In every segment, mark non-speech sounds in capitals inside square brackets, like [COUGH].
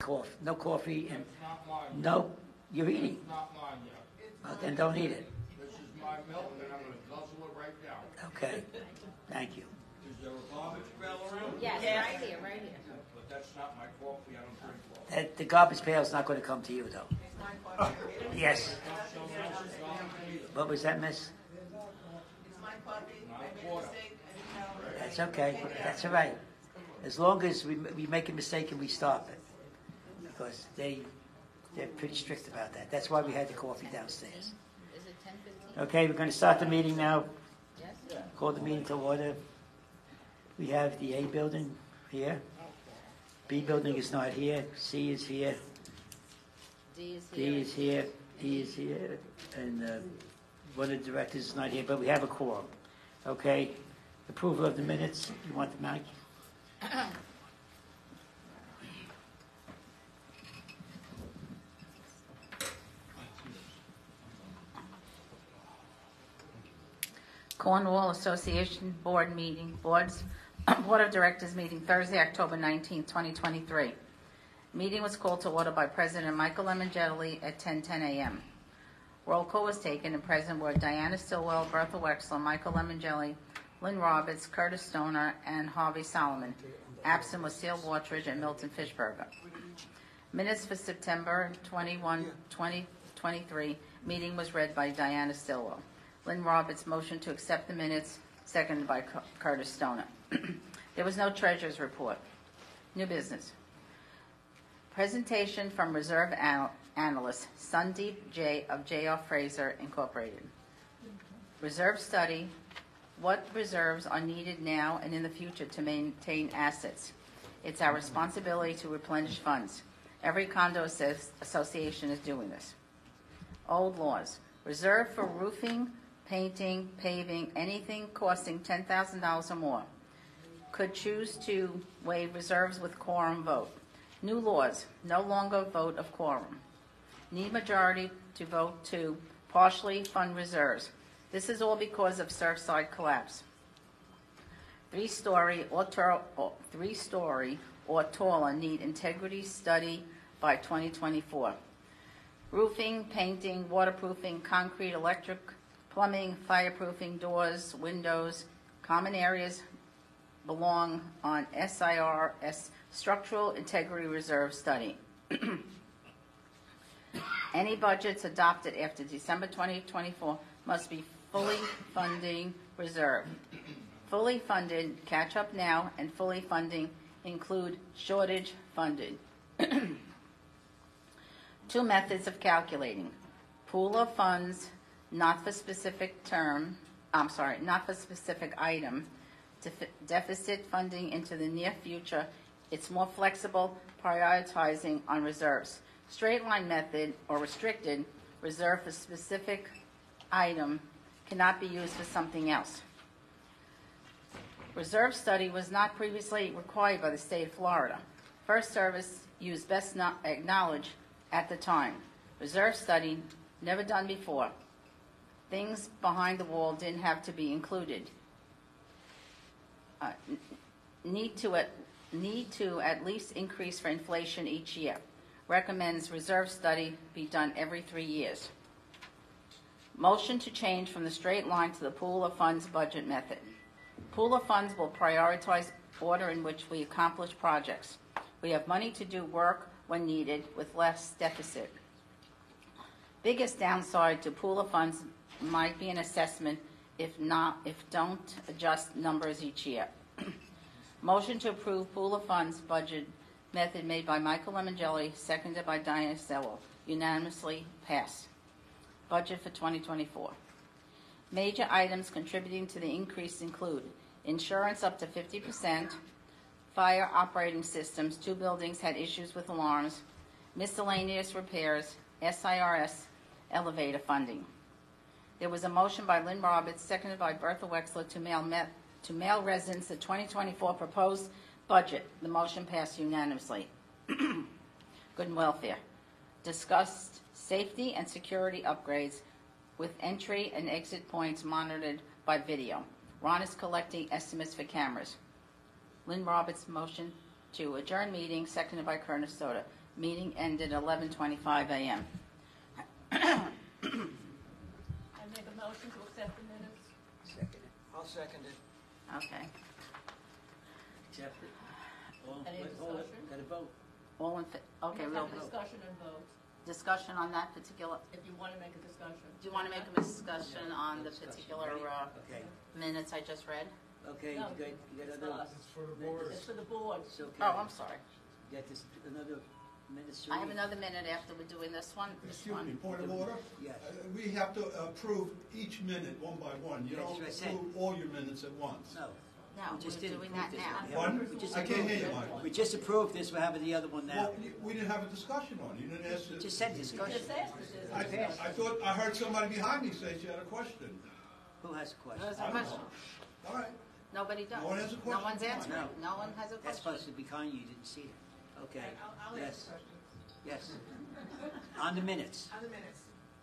coffee, no coffee and, It's not mine. no, you're eating. It's not mine yet. Well, Then don't eat it. This is my milk and I'm gonna guzzle it right now. Okay, thank you. Is there a garbage pail around? Yes, right here, right here. But that's not my coffee, I don't drink coffee. That- The garbage pail's not gonna come to you, though. Yes. What was that, miss? It's my copy, I made a mistake, I didn't know. That's okay, that's all right. As long as we, we make a mistake and we stop it. Because they, they're pretty strict about that. That's why we had the coffee downstairs. Is it ten fifteen? Okay, we're gonna start the meeting now. Call the meeting to order. We have the A building here. B building is not here. C is here. D is here. D is here. E is here. And uh, one of the directors is not here, but we have a quorum. Okay? Approval of the minutes. You want the mic? [CLEARS THROAT] Cornwall Association Board meeting, Boards, [CLEARS THROAT] Board of Directors meeting Thursday, October 19, 2023. Meeting was called to order by President Michael Lemongelli at 10:10 a.m. Roll call was taken, and present were Diana Stillwell, Bertha Wexler, Michael Lemongelli, Lynn Roberts, Curtis Stoner, and Harvey Solomon. Absent was Seal Watridge and Milton Fishberger. Minutes for September 21, 2023, meeting was read by Diana Stillwell. Lynn Roberts motion to accept the minutes, seconded by Cu- Curtis Stoner. [CLEARS THROAT] There was no treasurer's report. New business. Presentation from Reserve Anal- Analyst Sundeep J. of J.R. Fraser Incorporated. Reserve study, what reserves are needed now and in the future to maintain assets? It's our responsibility to replenish funds. Every condo associ- association is doing this. Old laws. Reserve for roofing, painting, paving, anything costing $10,000 or more. Could choose to waive reserves with quorum vote. New laws. No longer vote of quorum. Need majority to vote to partially fund reserves. This is all because of Surfside collapse. Three-story or or three-story or taller need integrity study by 2024. Roofing, painting, waterproofing, concrete, electric, plumbing, fireproofing, doors, windows, common areas belong on SIRS Structural Integrity Reserve Study. [CLEARS THROAT] Any budgets adopted after December 2024 must be fully funding reserve. Fully funded, catch up now, and fully funding include shortage funded. [CLEARS THROAT] Two methods of calculating. Pool of funds, not for specific term, I'm sorry, not for specific item. Defi- Deficit funding into the near future. It's more flexible, prioritizing on reserves. Straight line method or restricted, reserve for specific item cannot be used for something else. Reserve study was not previously required by the state of Florida. First Service used best no- acknowledged at the time. Reserve study, never done before. Things behind the wall didn't have to be included. Uh, Need to, at- need to at least increase for inflation each year. Recommends reserve study be done every three years. Motion to change from the straight line to the pool of funds budget method. Pool of funds will prioritize order in which we accomplish projects. We have money to do work when needed with less deficit. Biggest downside to pool of funds might be an assessment if not, if don't adjust numbers each year. [CLEARS THROAT] Motion to approve pool of funds budget method made by Michael Lemongelli, seconded by Diana Sewell, unanimously passed. Budget for 2024. Major items contributing to the increase include insurance up to 50%, fire operating systems, two buildings had issues with alarms, miscellaneous repairs, SIRS, elevator funding. There was a motion by Lynn Roberts, seconded by Bertha Wexler, to mail, met- to mail residents the 2024 proposed budget. The motion passed unanimously. [CLEARS THROAT] Good and welfare. Discussed safety and security upgrades with entry and exit points monitored by video. Ron is collecting estimates for cameras. Lynn Roberts motion to adjourn meeting, seconded by Colonel Soda. Meeting ended 11:25 a.m. [CLEARS THROAT] I make a motion to accept the minutes. Second. I'll second it. Okay. Accept. All- Any wait, hold it. discussion? Gotta vote. All in, fa- okay, Let's real have a vote. discussion and vote, Discussion on that particular, if you want to make a discussion. do you want to make a discussion on the Discussion. particular Ready? uh, Okay, minutes I just read? okay, you No, got, you got it's another, not. for the board. It's for the board. it's okay. Oh, I'm sorry. You got this, another minute, I have another minute after we're doing this one. This Excuse me, one. point of order? Yes. Uh, We have to approve each minute one by one. You Yes, don't you said. approve all your minutes at once. No. No, We just we're did doing approve that this now. one. Pardon? We just I can't hear you, approved. Michael. We just approved this, we're having the other one now. Well, you- we didn't have a discussion on it. You didn't ask. Just said discussion. Just ask if I, there's a I thought, I heard somebody behind me say she had a question. Who has a question? There's I a don't question. know. All right. Nobody does. No one has a No question? one's answering. No. No one has a That's question. supposed to be kind, you didn't see it. Okay, I'll, I'll yes, ask questions. yes. On the minutes. On the minutes,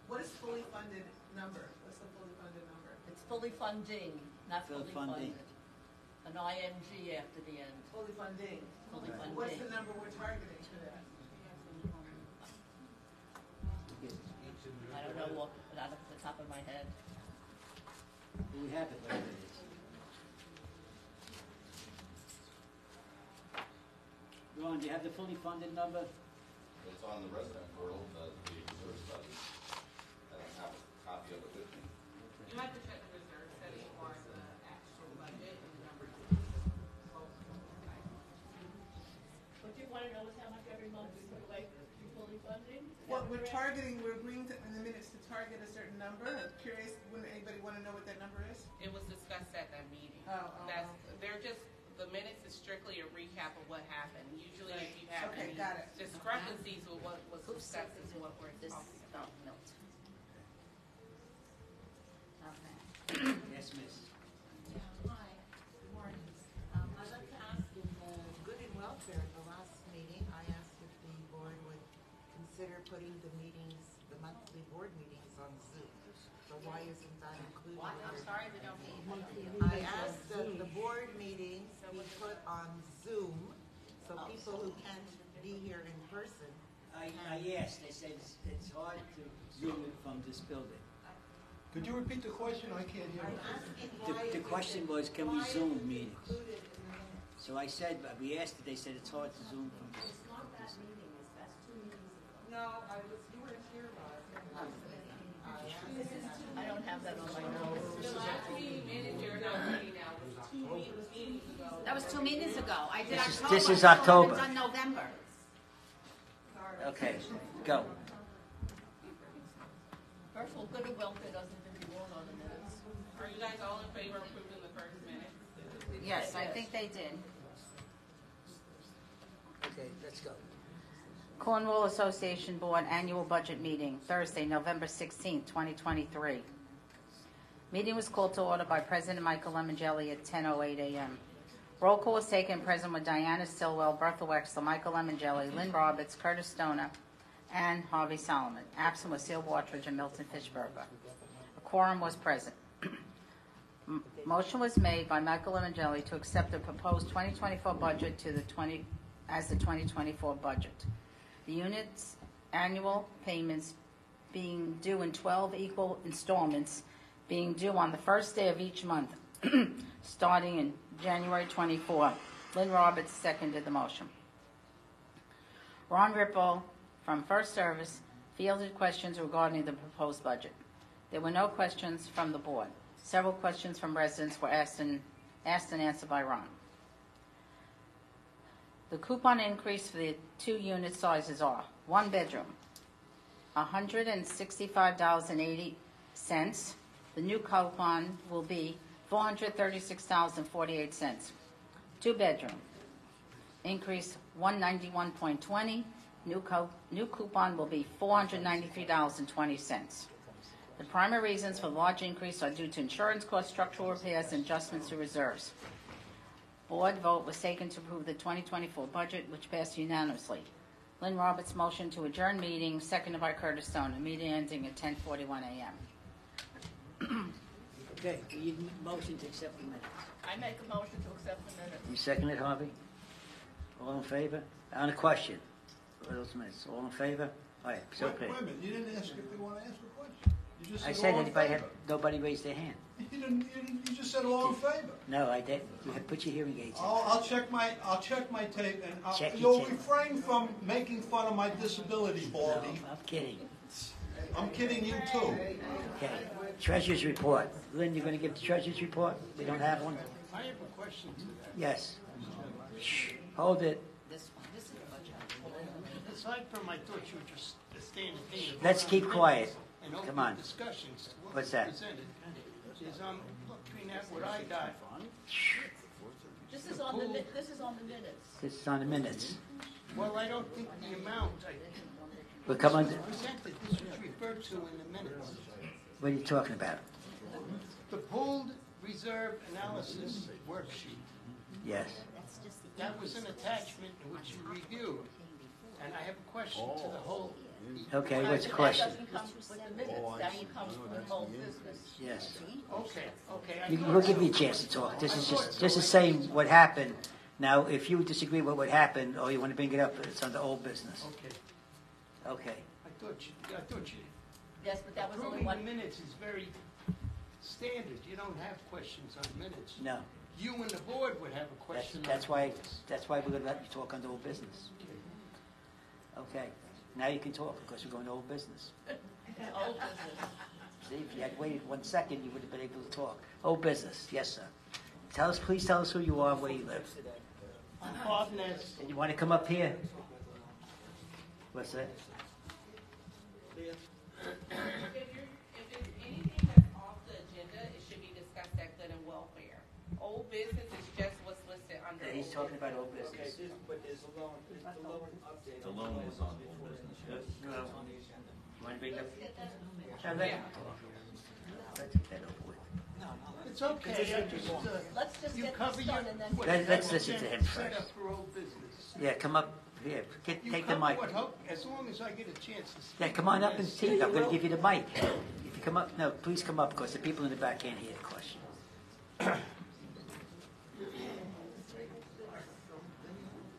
what is fully funded number? What's the fully funded number? It's fully funding, not Fully fully funding. funded. An ING after the end, Fully funding. fully Right. What's the funding. number we're targeting for that? I don't know what, out of the top of my head. We have it, whatever it is. Ron, do you have the fully funded number? It's on the resident portal, the, the reserve study. I don't have a copy of it with me. You have to check the reserve study or the actual budget and the numbers. What you want to know is how much every month we put away for fully funding? Is that What we're targeting, we're agreeing to, in the minutes to target a certain number. I'm curious, wouldn't anybody want to know what that number is? It was discussed at that meeting. Oh, oh, That's, oh. they're just, the minutes is strictly a recap of what happened. Usually if you have Okay, any got it. discrepancies with what was Who said discussed is what we're This, talking about. Milt. Okay. Yes, miss. Hi, good morning. Um, I'd like to ask in the good and welfare, at the last meeting, I asked if the board would consider putting the meetings, the monthly board meetings on Zoom. So why isn't that included? What? I'm sorry, we don't need. I asked that the board meetings be put on Zoom, so oh. people who can't be here in person. I, I asked, they said it's, it's hard to zoom it from this building. Could you repeat the question? I can't hear I'm you. asking The, why the it question isn't- was, can we why zoom isn't it meetings? Included in the minutes. So I said, but we asked it, they said it's hard to zoom from this. It's not that meeting, it's, that's two meetings ago. No, I was, you weren't here last. I I don't have that on my notes. The last meeting minutes you're not reading now was two meetings, meetings ago. That was two meetings ago. I did This is- October. this is I still haven't October. Done November. Okay, go. First of all, good and welfare doesn't even belong on the minutes. Are you guys all in favor of approving the first minute? Yes, I think they did. Okay, let's go. Cornwall Association Board Annual Budget Meeting, Thursday, November 16, 2023. Meeting was called to order by President Michael Lemongelli at 10:08 a.m. Roll call was taken present with Diana Stillwell, Bertha Wexler, Michael Lemongelli, Lynn Roberts, Curtis Stoner, and Harvey Solomon. Absent was Seal Watridge and Milton Fishberger. A quorum was present. M- Motion was made by Michael Lemongelli to accept the proposed 2024 budget to the 20, as the 2024 budget. The unit's annual payments being due in 12 equal installments, being due on the first day of each month, [CLEARS THROAT] starting in January 24. Lynn Roberts seconded the motion. Ron Ripple from First Service fielded questions regarding the proposed budget. There were no questions from the board. Several questions from residents were asked and, asked and answered by Ron. The coupon increase for the two unit sizes are one bedroom, $165.80. The new coupon will be $436.48. Two bedroom, increase 191.20. New co- new coupon will be $493.20. The primary reasons for the large increase are due to insurance costs, structural repairs, and adjustments to reserves. Board vote was taken to approve the 2024 budget, which passed unanimously. Lynn Roberts motion to adjourn meeting, seconded by Curtis Stone. Meeting ending at 10:41 a.m. [CLEARS THROAT] Okay, we need a motion to accept the minutes. I make a motion to accept the minutes. You second it, Harvey? All in favor? On a question? For those minutes, all in favor? All right, so Wait, paid. wait a minute, you didn't ask if they want to ask a question. You just I said said all in anybody had, favor. nobody raised their hand. [LAUGHS] You didn't, you didn't, you just said all in favor. No, I didn't. You had put your hearing aids in. I'll, I'll check my, I'll check my tape and I'll, Check your you'll tape. refrain from making fun of my disability, No, Baldy. I'm kidding. I'm kidding you too. Okay. Treasurer's report. Lynn, you're gonna give the treasurer's report? We don't have one? I have a question to that. Yes. Shh, hold it. Aside from, I thought you were just standing here. Let's keep quiet. And Come on. discussions what What's was that? presented. Is I'm looking at what I got. This is on the, mi- this is on the minutes. This is on the minutes. Well, I don't think the amount I We'll come on, presented, this was referred to in the minutes. What are you talking about? The pooled reserve analysis worksheet, Yes. that was an attachment which you reviewed. And I have a question to the whole. Okay, what's the That question? doesn't come with the minutes, that comes from the whole business. Yes. Okay, okay. I You- thought We'll so. give you a chance to talk. This is just, this is saying what happened. Now, if you disagree with what happened, or you want to bring it up, it's under old business. Okay, Okay. I thought you, I thought you, Yes, but that was only approving one, minutes is very standard. You don't have questions on minutes. No. You and the board would have a That's, question. on that's why, minutes. that's why we're gonna let you talk under old business. Okay. Now you can talk, because we're going to old business. [LAUGHS] old business. See, if you had waited one second, you would have been able to talk. Old business, yes, sir. Tell us, please tell us who you are, and where you live. I'm Bob Ness. And you want to come up here? What's that? If you're, if there's anything that's off the agenda, it should be discussed at good and welfare. Old business is just what's listed under. Yeah, He's old talking about old business. The loan was on old business, yes. No. You want to bring up? Try that. Let's get that over with. It's okay, I just, uh, Let's just you get cover this your. done and then. what Let- you let's have listen to him Set first. up for old business. Yeah, come up here. Get, You take the cover mic. what hope- As long as I get a chance to speak. Yeah, come on up and see. I'm going to give you the mic. If you come up, no, please come up because the people in the back can't hear the question. [COUGHS]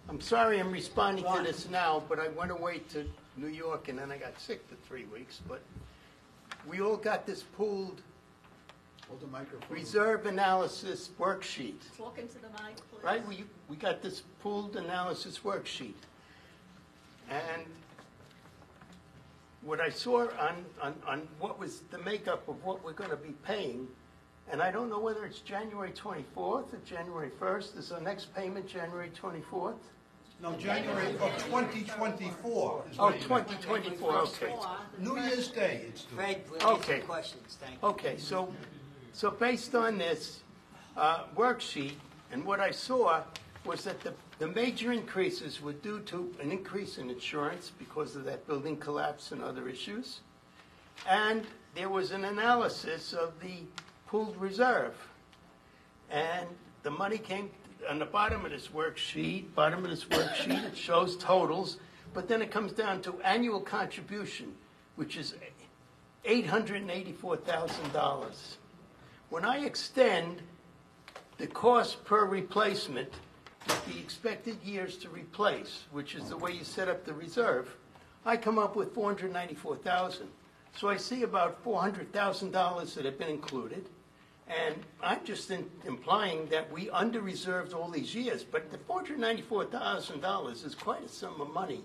I'm sorry I'm responding to this now, but I went away to New York and then I got sick for three weeks, but we all got this pooled Hold the microphone. reserve analysis worksheet. Talk into the mic, please. right? We, we got this pooled analysis worksheet. And what I saw on, on, on what was the makeup of what we're gonna be paying, and I don't know whether it's January twenty-fourth or January first, is our next payment January twenty-fourth? No, January of 2024 is Oh, what you 2024, okay. New Year's Day it's due. Fred, Okay. questions, thank you. Okay, so, so based on this uh, worksheet, and what I saw was that the, the major increases were due to an increase in insurance because of that building collapse and other issues. And there was an analysis of the pooled reserve. And the money came, on the bottom of this worksheet, bottom of this worksheet, it shows totals, but then it comes down to annual contribution, which is $884,000. When I extend the cost per replacement, the expected years to replace, which is the way you set up the reserve, I come up with 494,000. So I see about $400,000 that have been included. And I'm just in- implying that we under-reserved all these years, but the $494,000 is quite a sum of money.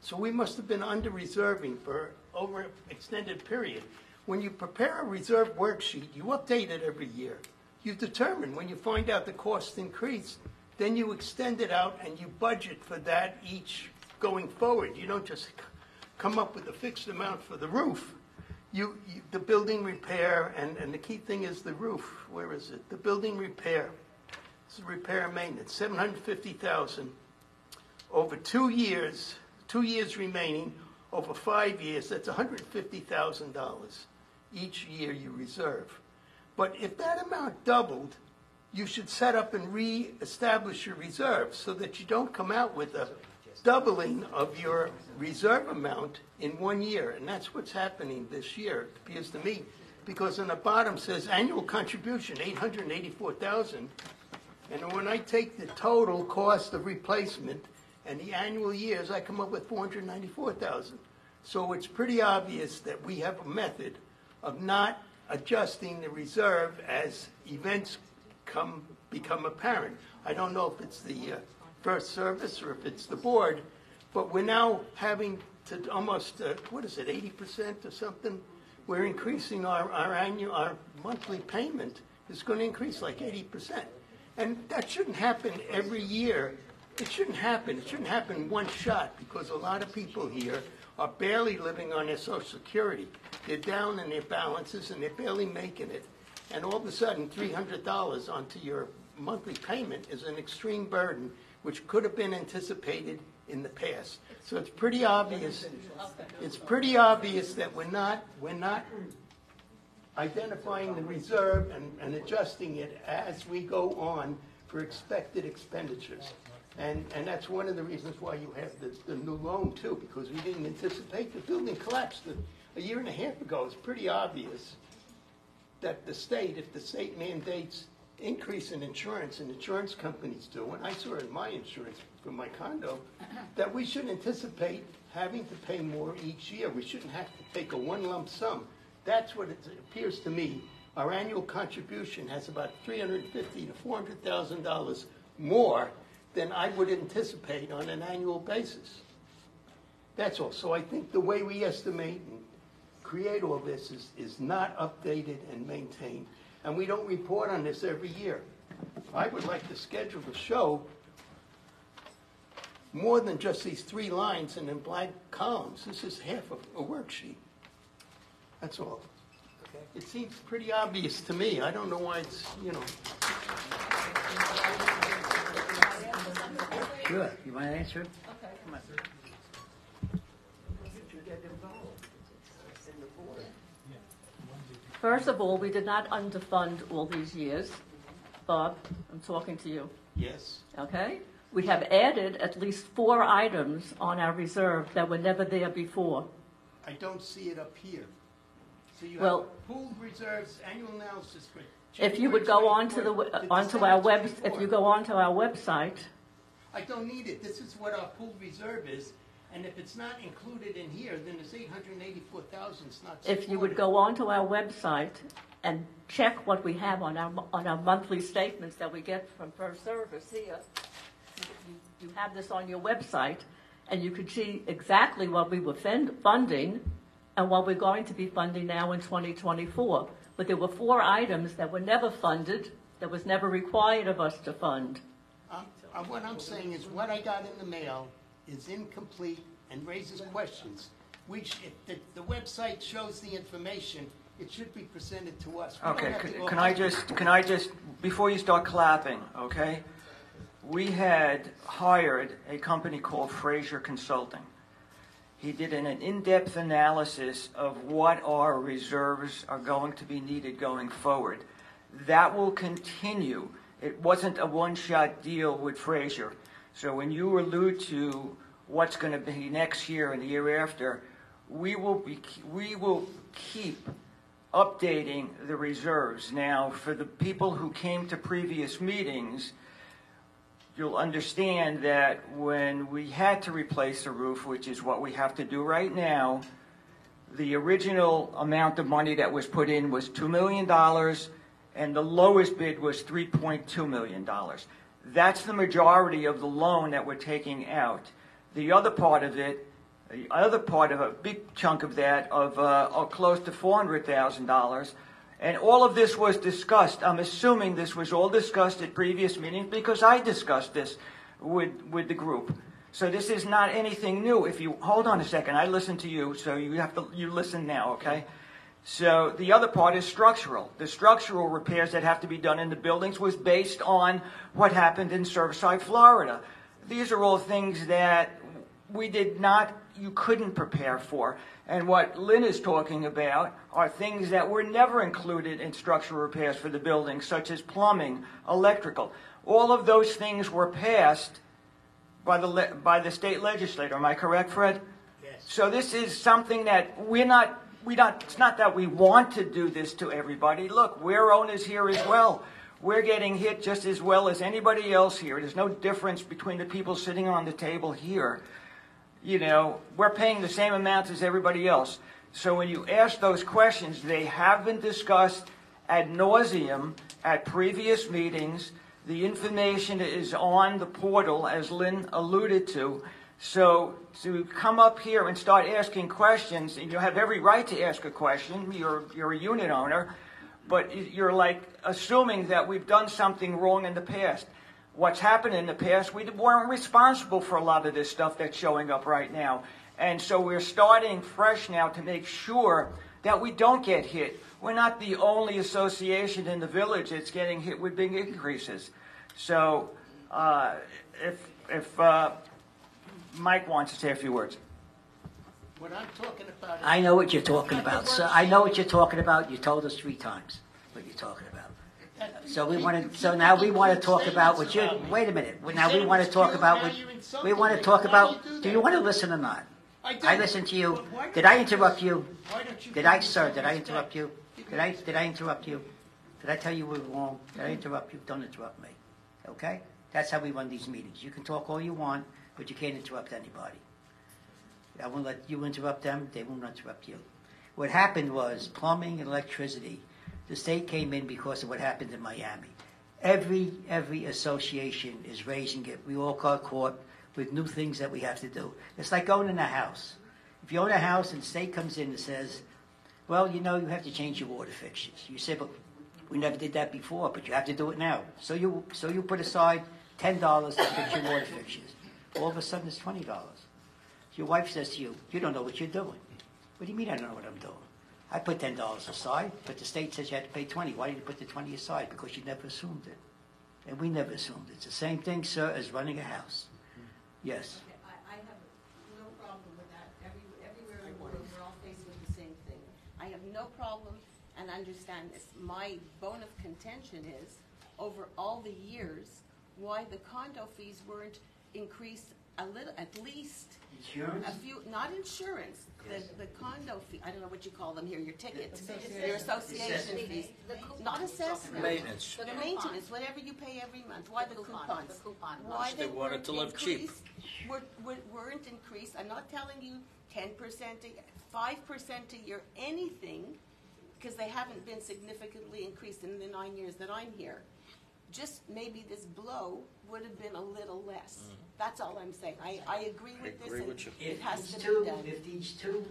So we must have been under-reserving for over an extended period. When you prepare a reserve worksheet, you update it every year. You determine, when you find out the cost increased, then you extend it out and you budget for that each going forward. You don't just come up with a fixed amount for the roof. You, you, the building repair, and, and the key thing is the roof. Where is it? The building repair. This is repair and maintenance, seven hundred fifty thousand. Over two years, two years remaining, over five years, that's hundred fifty thousand dollars each year you reserve. But if that amount doubled, you should set up and re-establish your reserve so that you don't come out with a doubling of your reserve amount in one year. And that's what's happening this year, it appears to me, because on the bottom says annual contribution, eight hundred and when I take the total cost of replacement And the annual years, I come up with four hundred ninety-four thousand. So it's pretty obvious that we have a method of not adjusting the reserve as events come, become apparent. I don't know if it's the uh, first service or if it's the board, but we're now having to almost, uh, what is it, eighty percent or something? We're increasing our, our annual, our monthly payment is going to increase like eighty percent. And that shouldn't happen every year. It shouldn't happen. It shouldn't happen one shot because a lot of people here are barely living on their social security. They're down in their balances and they're barely making it. And all of a sudden, three hundred dollars onto your monthly payment is an extreme burden, which could have been anticipated in the past. So it's pretty obvious, it's pretty obvious that we're not, we're not identifying the reserve and, and adjusting it as we go on for expected expenditures. And, and that's one of the reasons why you have the, the new loan too, because we didn't anticipate the building collapsed a, a year and a half ago. It's pretty obvious that the state, if the state mandates increase in insurance, and insurance companies do, and I saw it in my insurance for my condo, [LAUGHS] that we should anticipate having to pay more each year. We shouldn't have to take a one lump sum. That's what it appears to me. Our annual contribution has about three hundred fifty to four hundred thousand dollars more than I would anticipate on an annual basis. That's all. So I think the way we estimate and create all this is, is not updated and maintained. And we don't report on this every year. I would like to schedule to show more than just these three lines and in blank columns. This is half of a worksheet. That's all. It seems pretty obvious to me. I don't know why it's, you know. Sure, you want to answer it? First of all, we did not underfund all these years. Bob, I'm talking to you, Yes. okay? We have added at least four items on our reserve that were never there before. I don't see it up here. So you Well- have pooled reserves, annual analysis for. If you would go on uh, onto the, 24 to onto our web, if 24. you go onto our website, I don't need it. This is what our pooled reserve is. And if it's not included in here, then this eight hundred and eighty-four thousand is not if you would supported. go onto our website and check what we have on our, on our monthly statements that we get from First Service here, you- you have this on your website, and you could see exactly what we were fend- funding and what we're going to be funding now in 2024. But there were four items that were never funded, that was never required of us to fund. I'm- uh, What I'm saying is what I got in the mail is incomplete and raises questions. We, sh- if the, the website shows the information, it should be presented to us. We don't Okay, have to can can I just, can I just, before you start clapping, okay? We had hired a company called Fraser Consulting. He did an in-depth analysis of what our reserves are going to be needed going forward. That will continue. It wasn't a one-shot deal with Fraser. So when you allude to what's going to be next year and the year after, we will be, we will keep updating the reserves. Now, for the people who came to previous meetings, you'll understand that when we had to replace the roof, which is what we have to do right now, the original amount of money that was put in was $2 million, and the lowest bid was $3.2 million. That's the majority of the loan that we're taking out. The other part of it, the other part of a big chunk of that, of uh, close to $400,000, and all of this was discussed. I'm assuming this was all discussed at previous meetings because I discussed this with, with the group. So this is not anything new. If you, hold on a second, I listened to you, so you have to, you listen now, okay? So the other part is structural. The structural repairs that have to be done in the buildings was based on what happened in Surfside, Florida. These are all things that we did not, you couldn't prepare for. And what Lynn is talking about are things that were never included in structural repairs for the building, such as plumbing, electrical. All of those things were passed by the, le- by the state legislator. Am I correct, Fred? Yes. So this is something that we're not, we not, it's not that we want to do this to everybody. Look, we're owners here as well. we're getting hit just as well as anybody else here. There's no difference between the people sitting on the table here. You know, we're paying the same amounts as everybody else. So when you ask those questions, they have been discussed ad nauseum at previous meetings. The information is on the portal, as Lynn alluded to. So to come up here and start asking questions, and you have every right to ask a question. You're, you're a unit owner, but you're like assuming that we've done something wrong in the past. What's happened in the past, we weren't responsible for a lot of this stuff that's showing up right now. And so we're starting fresh now to make sure that we don't get hit. We're not the only association in the village that's getting hit with big increases. So uh, if, if uh, Mike wants to say a few words. What I'm talking about is. I know what you're talking about, sir. I know what you're talking about. You told us three times what you're talking about. So we want to, so now we want to talk about what you, wait a minute. Now we want to talk about what, we want to talk about, do you want to listen or not? I listened to you. Did I interrupt you? Why don't you Did I, sir, did I interrupt you? Did I, did I interrupt you? Did I tell you we were wrong? Did I interrupt you? Don't interrupt me, okay? That's how we run these meetings. You can talk all you want, but you can't interrupt anybody. I won't let you interrupt them, they won't interrupt you. What happened was plumbing and electricity, the state came in because of what happened in Miami. Every, every association is raising it. We all got caught with new things that we have to do. It's like owning a house. If you own a house and the state comes in and says, well, you know, you have to change your water fixtures. You say, but we never did that before, but you have to do it now. So you, so you put aside ten dollars to fix your water fixtures. All of a sudden, it's twenty dollars. Your wife says to you, you don't know what you're doing. What do you mean I don't know what I'm doing? I put ten dollars aside, but the state says you have to pay twenty. Why did you put the twenty aside? Because you never assumed it. And we never assumed it. It's the same thing, sir, as running a house. Yes. Okay, I, have no problem with that. Every, everywhere we're all faced with the same thing. I have no problem and understand this. My bone of contention is, over all the years, why the condo fees weren't increased a little, at least Insurance? a few, not insurance, the, the condo fee, I don't know what you call them here, your tickets, your association fees, not assessment. Maintenance. The maintenance, whatever you pay every month, why the coupons? The coupon. Why They they wanted weren't to live cheap. increased, were- were- weren't increased, I'm not telling you ten percent, five percent a year, anything, because they haven't been significantly increased in the nine years that I'm here. Just maybe this blow would have been a little less. Mm. That's all I'm saying. I, I agree with this, agree and with you. it If has these to two, be done. if these two,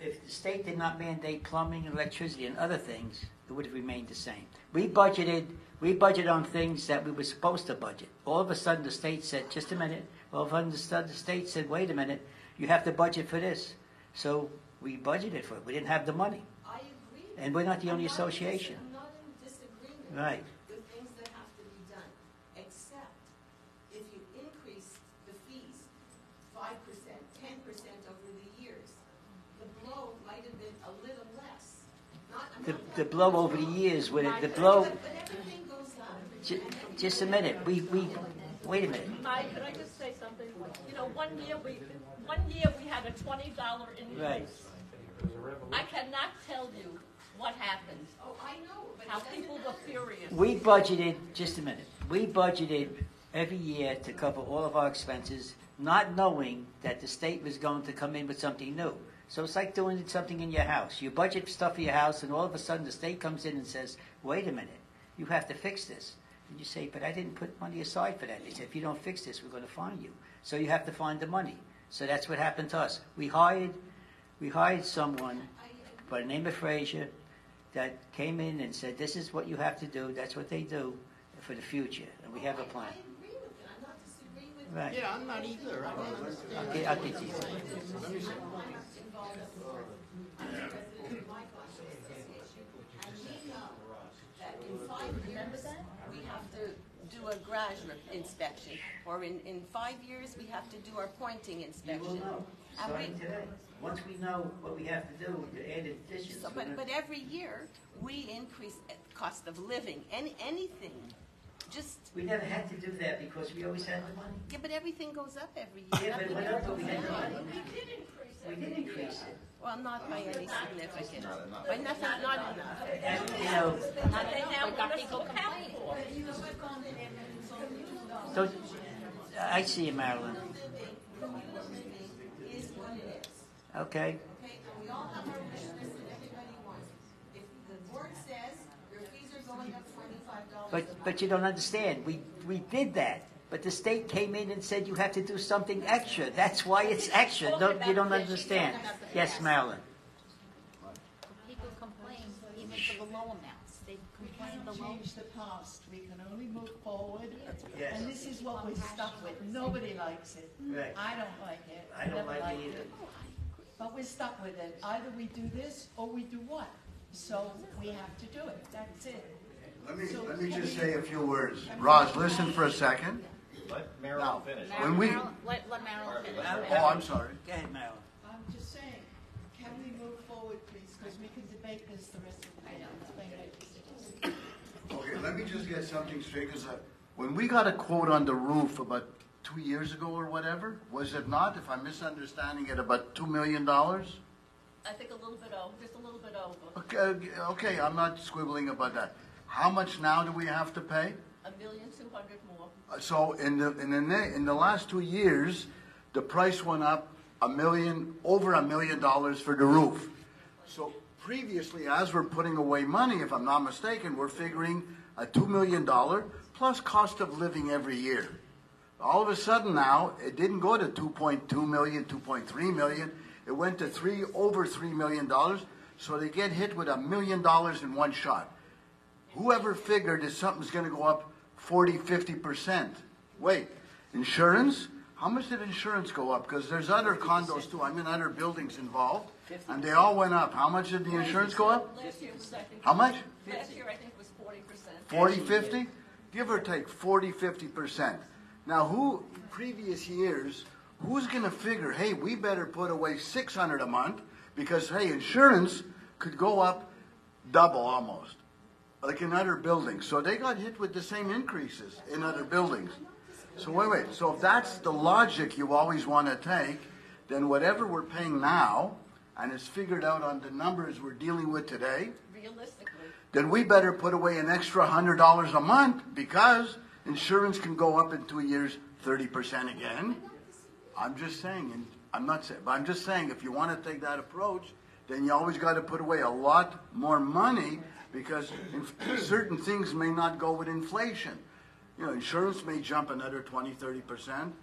if the state did not mandate plumbing and electricity and other things, it would have remained the same. We budgeted, we budgeted on things that we were supposed to budget. All of a sudden, the state said, just a minute, all of a sudden, the state said, wait a minute, you have to budget for this. So we budgeted for it, we didn't have the money. I agree. And we're not the I'm only in dis- association. I'm not in disagreement. Right. With things that have to be done, except if you increase the fees five percent, ten percent over the years, the blow might have been a little less. Not, I'm The, blow over the years, with it, the blow, But, but everything goes up. ju- just a minute, we, we, wait a minute. Mike, could I just say something? You know, one year we, one year we had a twenty dollar increase. Right. increase. I cannot tell you what happened, Oh, I know, but how people were furious. We budgeted, just a minute, we budgeted every year to cover all of our expenses, not knowing that the state was going to come in with something new. So it's like doing something in your house. You budget stuff for your house, and all of a sudden the state comes in and says, wait a minute, you have to fix this. And you say, but I didn't put money aside for that. They say, if you don't fix this, we're going to fine you. So you have to find the money. So that's what happened to us. We hired, we hired someone by the name of Fraser that came in and said, this is what you have to do, that's what they do for the future, and we have a plan. I agree with it, I'm not disagreeing with Right. Yeah, I'm not either. I don't understand. Okay, I'll get you. I'm involved as a board. President of my condo association, and we know that in five years, we have to do a garage inspection, or in, in five years, we have to do our pointing You inspection. will know, And we- today. Once we know what we have to do, the added additions. So, we're but, but every year, we increase uh, cost of living, any, anything, just, We never had to do that because we always had the money. yeah, but everything goes up every year. Yeah, but Nothing what else goes do we have? down. We did increase it. Well, Well, not by any significant, by nothing, not enough. And, you know, We got people complaining. so, I see you, Marilyn. Is what it is. Okay? Okay, and we all have our wish list that everybody wants. If the board says your fees are going up twenty-five dollars a month. But, but you don't understand. We, we did that. But the state came in and said you have to do something extra. That's why it's extra. Don't, you don't understand. Yes, Marilyn. People complain even for the low amounts. They complain the low. change the past, we can only move forward. Yes. And this is what we're stuck with, nobody likes it. Right. I don't like it. I don't never like it either. But we're stuck with it, either we do this or we do what? So we have to do it, that's it. Let me, So let me just say a few words. Roz, listen for a second. Let Marilyn finish. When we, Marilyn- Let, let Marilyn finish. oh, I'm sorry. Go ahead, Marilyn. I'm just saying, can we move forward, please, because we can debate this the rest of the night. Explain it. Okay, let me just get something straight, because uh, when we got a quote on the roof about two years ago or whatever, was it not, if I'm misunderstanding it, about $2 million? I think a little bit over, just a little bit over. Okay, okay, I'm not squibbling about that. How much now do we have to pay? A million two hundred more. Uh, so in the, in the, in the last two years, the price went up a million, over a million dollars for the roof. So previously, as we're putting away money, if I'm not mistaken, we're figuring a two million dollar plus cost of living every year. All of a sudden now, it didn't go to 2.2 million, 2.3 million. It went to three, over three million dollars. So they get hit with a million dollars in one shot. Whoever figured that something's going to go up 40, 50%? Wait, insurance? How much did insurance go up? Because there's other condos too. I'm in other buildings involved, and they all went up. How much did the insurance go up? Last year was, I think. How much? Last year, I think, was forty percent. 40, 50? Give or take 40, 50%. Now, who, previous years, who's going to figure, hey, we better put away 600 a month because, hey, insurance could go up double almost, like in other buildings. So they got hit with the same increases in other buildings. So wait, wait. So if that's the logic you always want to take, then whatever we're paying now, and it's figured out on the numbers we're dealing with today, Realistically, then we better put away an extra hundred dollars a month because insurance can go up in two years thirty percent again. I'm just saying, and I'm not saying, but I'm just saying, if you want to take that approach, then you always got to put away a lot more money because in- certain things may not go with inflation. You know, insurance may jump another 20, 30 percent,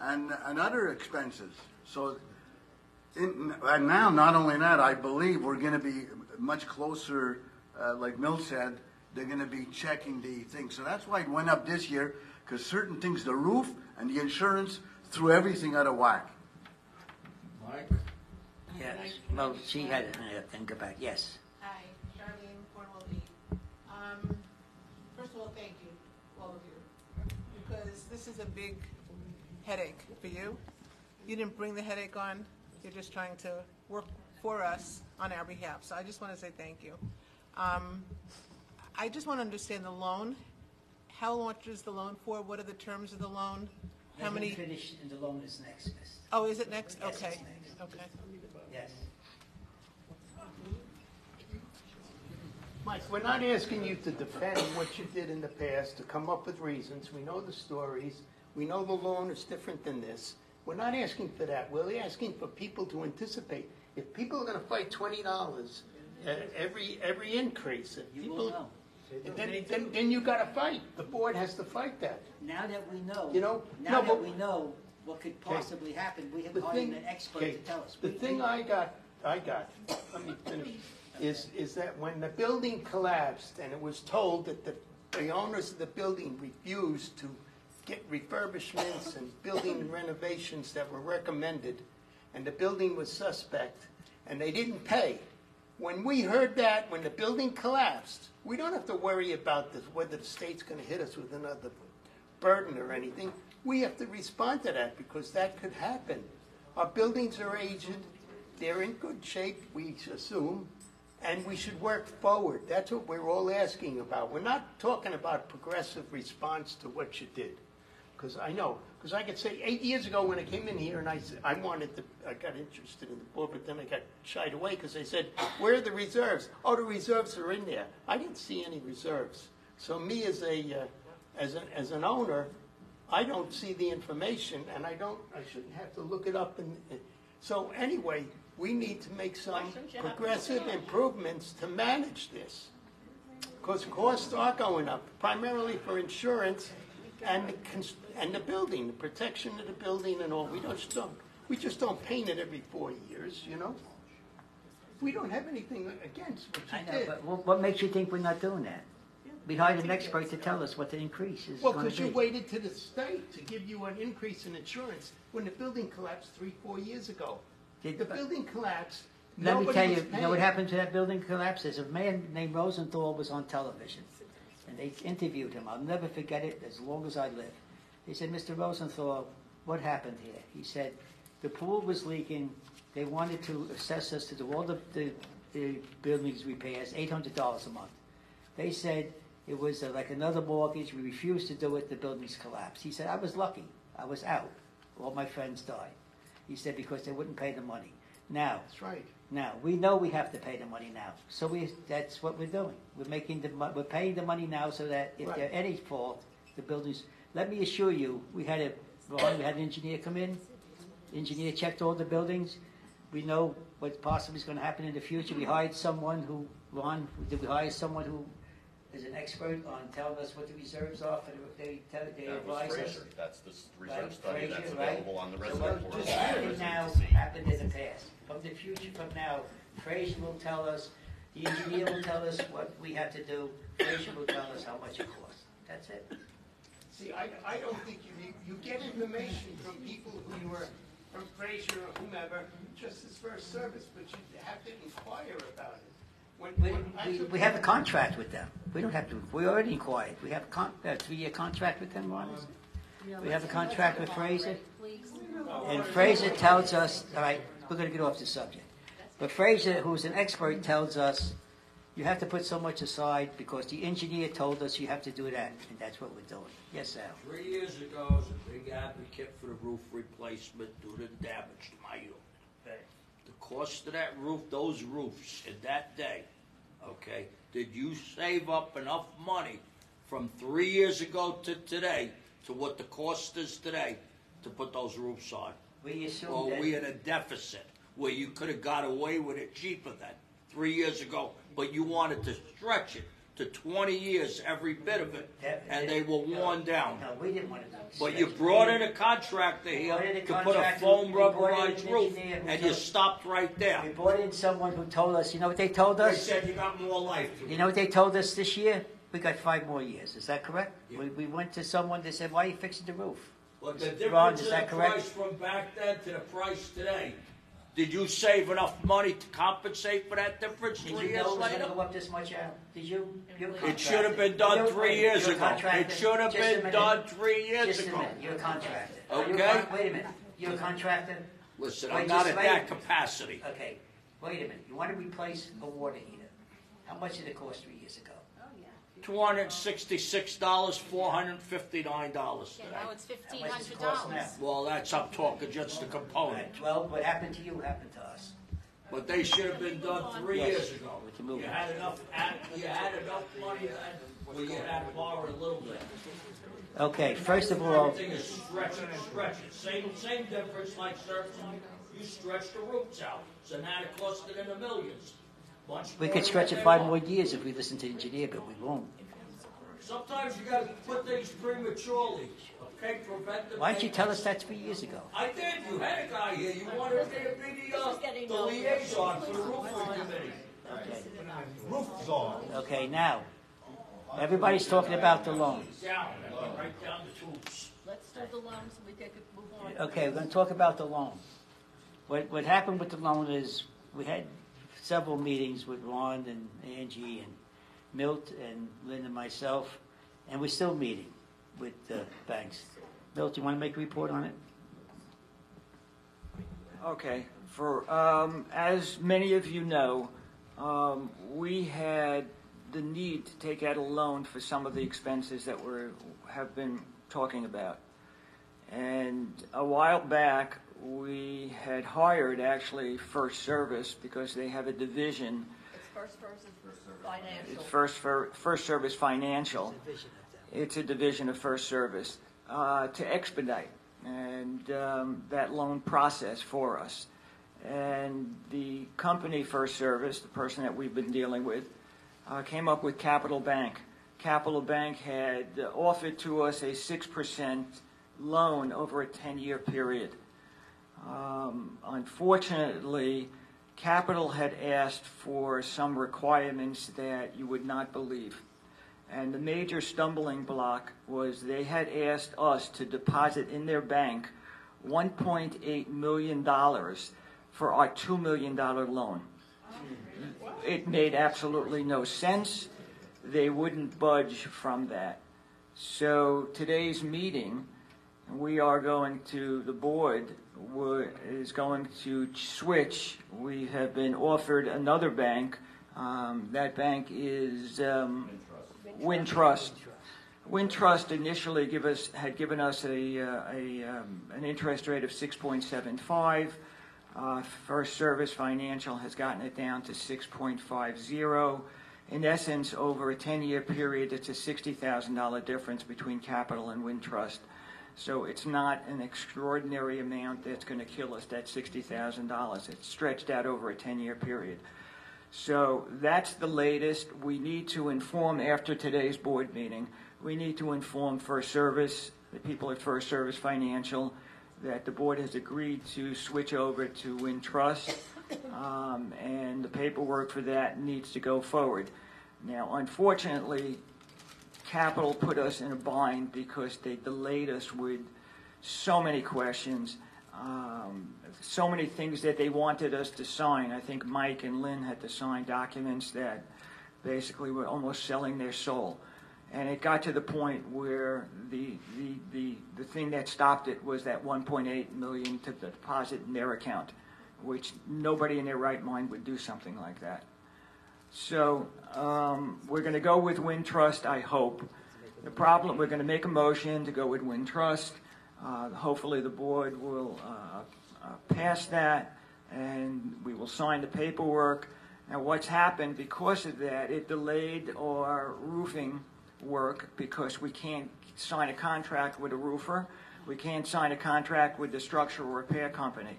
and and other expenses. So in, and now, not only that, I believe we're going to be much closer, uh, like Mill said, they're going to be checking the thing. So that's why it went up this year, because certain things, the roof and the insurance, threw everything out of whack. Mike? Yes. Well, she had it Think about thing. Go back. Yes. Hi, Charlene Cornwall Lee. Um, first of all, thank you, all of you, because this is a big headache for you. You didn't bring the headache on, you're just trying to work for us on our behalf, so I just want to say thank you. Um, I just want to understand the loan. How much is the loan for? What are the terms of the loan? How many? Finish, and the loan is next, miss. Oh, is it next? Yes, Okay, it's next. okay. Yes. Mike, we're not asking you to defend what you did in the past, to come up with reasons. We know the stories. We know the loan is different than this. We're not asking for that. We're asking for people to anticipate. If people are going to fight twenty dollars uh, every every increase, if You will people, know. then, then, then you got to fight. The board has to fight that. Now that we know, You know, now no, that but- we know what could possibly happen, we have The hired thing, an expert okay, to tell us. the We- thing I got, I got, let me finish, is, is that when the building collapsed and it was told that the, the owners of the building refused to get refurbishments and building [COUGHS] renovations that were recommended, and the building was suspect, and they didn't pay. When we heard that, when the building collapsed, we don't have to worry about this, whether the state's gonna hit us with another burden or anything. We have to respond to that because that could happen. Our buildings are aged, they're in good shape, we assume, and we should work forward. That's what we're all asking about. We're not talking about progressive response to what you did. because I know, because I could say, eight years ago when I came in here and I I wanted to, I got interested in the board, but then I got shied away because they said, where are the reserves? Oh, the reserves are in there. I didn't see any reserves. So me as a, uh, as an, as an owner, I don't see the information and I don't, I shouldn't have to look it up and, so anyway, we need to make some shouldn't you have to progressive look it up? improvements to manage this. Because costs are going up, primarily for insurance and the, cons- and the building, the protection of the building and all. We just don't, we just don't paint it every four years, you know? We don't have anything against what I you know, did. but what, what makes you think we're not doing that? We hired an expert to tell us what the increase is Well, gonna because you be. waited to the state to give you an increase in insurance when the building collapsed three, four years ago. Did- The building collapsed, Let me nobody tell was you, you know what paying. happened to that building collapse? There's a man named Rosenthal was on television, and they interviewed him. I'll never forget it as long as I live. They said, Mr. Rosenthal, what happened here? He said, the pool was leaking. They wanted to assess us to do all the, the, the buildings repairs, eight hundred dollars a month. They said it was uh, like another mortgage. We refused to do it. The buildings collapsed. He said, I was lucky. I was out. All my friends died. He said, because they wouldn't pay the money. Now, That's right. now, we know we have to pay the money now, so we, that's what we're doing. We're making the, we're paying the money now so that if Right. there's any fault, the buildings, let me assure you, we had a, Ron, we had an engineer come in, engineer checked all the buildings, we know what possibly is gonna happen in the future, we hired someone who, Ron, did we hire someone who is an expert on telling us what the reserves are for the, they tell, they That was advise us? Fraser. That's the s- Right, reserve study that's Fraser, right? available on the So reservoir what board. just happened now happened in the past. From the future, from now, Fraser will tell us, the engineer will tell us what we have to do, Fraser will tell us how much it costs. That's it. See, I, I don't think you, you get information from people who you are, from Fraser or whomever, just as first service, but you have to inquire about it. When, We, when I we, took- we have a contract with them. We don't have to, we already inquired. We have a con, a three-year contract with them, Ron, is it? We have a contract with Fraser. And Fraser tells us, all right, we're gonna get off the subject. But Fraser, who's an expert, tells us, you have to put so much aside because the engineer told us you have to do that, and that's what we're doing. Yes, Al? Three years ago, I was a big advocate for the roof replacement due to the damage to my unit. Cost of that roof, those roofs in that day, okay, did you save up enough money from three years ago to today to what the cost is today to put those roofs on? We assume Or that. we in a deficit where you could have got away with it cheaper than three years ago, but you wanted to stretch it to twenty years, every bit of it, that- and they were worn down? No, we didn't want to. But you brought in a contractor here Brought in a to put a contractor, foam we brought in rubberized an roof, engineer who and you told- stopped right there. We brought in someone who told us, you know what they told us? They us? said you got more life to You it. know what they told us this year? We got five more years. Is that correct? Yeah. We, we went to someone, they said, why are you fixing the roof? But the Ron, difference is in that the correct? price from back then to the price today, did you save enough money to compensate for that difference Did three you years know it was later? gonna go up this much, Al? Did you? You're It should have been done You're- three years ago. It should have been done three years Just a ago. minute. You're a contractor. You're Okay. con- Wait a minute. You're a contractor? Listen, Wait, I'm not just at wait. that capacity. Okay, wait a minute. You want to replace a water heater. How much did it cost three years ago? Oh, two hundred and sixty-six dollars, four hundred and fifty-nine dollars Yeah, today. now it's fifteen How much does hundred it cost dollars. Well, that's, I'm talking just the component. Right, Well, what happened to you happened to us. But they should have been done three years ago. We can move You had enough, you had enough money where you had to borrow a little bit. Okay, first of all, Everything is stretch it, stretch it. Same, same difference like certain, you stretch the roots out, so now it costs it in the millions. Much we more could stretch it they five want. more years if we listen to the engineer, but we won't. Sometimes you gotta put things prematurely, okay, prevent the. Why didn't you tell us that three years ago? I did, you had a guy here, you wanted to be the, uh, the liaison for the roofing committee. Roof czar. Okay, now, everybody's talking about the loan. Down, right down the tubes. Let's do the loans so we can move on. Okay, we're gonna talk about the loan. What, what happened with the loan is, we had several meetings with Ron and Angie and Milt and Lynn and myself, and we're still meeting with the banks. do you wanna make a report on it? Okay, for, um, as many of you know, um, we had the need to take out a loan for some of the expenses that we're, have been talking about. And a while back, we had hired actually First Service because they have a division. It's first versus financial. It's First, Fir- First Service Financial. It's a division of First Service uh, to expedite and um, that loan process for us. And the company First Service, the person that we've been dealing with, uh, came up with Capital Bank. Capital Bank had offered to us a 6% loan over a 10-year period. Um, Unfortunately, Capital had asked for some requirements that you would not believe. And the major stumbling block was they had asked us to deposit in their bank $1.8 million for our $2 million loan. It made absolutely no sense. They wouldn't budge from that. So today's meeting, we are going to, the board is going to switch. We have been offered another bank. Um, That bank is um, Wintrust. Wintrust initially give us, had given us a, uh, a, um, an interest rate of 6.75. Uh, First Service Financial has gotten it down to 6.50. In essence, over a 10-year period, it's a $60,000 difference between Capital and Wintrust. So it's not an extraordinary amount that's going to kill us, that $60,000. It's stretched out over a 10-year period. So that's the latest. We need to inform, after today's board meeting, we need to inform First Service, the people at First Service Financial, that the board has agreed to switch over to Wintrust, um, and the paperwork for that needs to go forward. Now, unfortunately, Capital put us in a bind because they delayed us with so many questions, um, so many things that they wanted us to sign. I think Mike and Lynn had to sign documents that basically were almost selling their soul. And it got to the point where the, the, the, the thing that stopped it was that 1.8 million to the deposit in their account, which nobody in their right mind would do something like that. So um, we're going to go with Wintrust, I hope. The problem, we're going to make a motion to go with Wintrust. Uh, Hopefully, the board will uh, uh, pass that, and we will sign the paperwork. Now, what's happened because of that, it delayed our roofing work because we can't sign a contract with a roofer. We can't sign a contract with the structural repair company.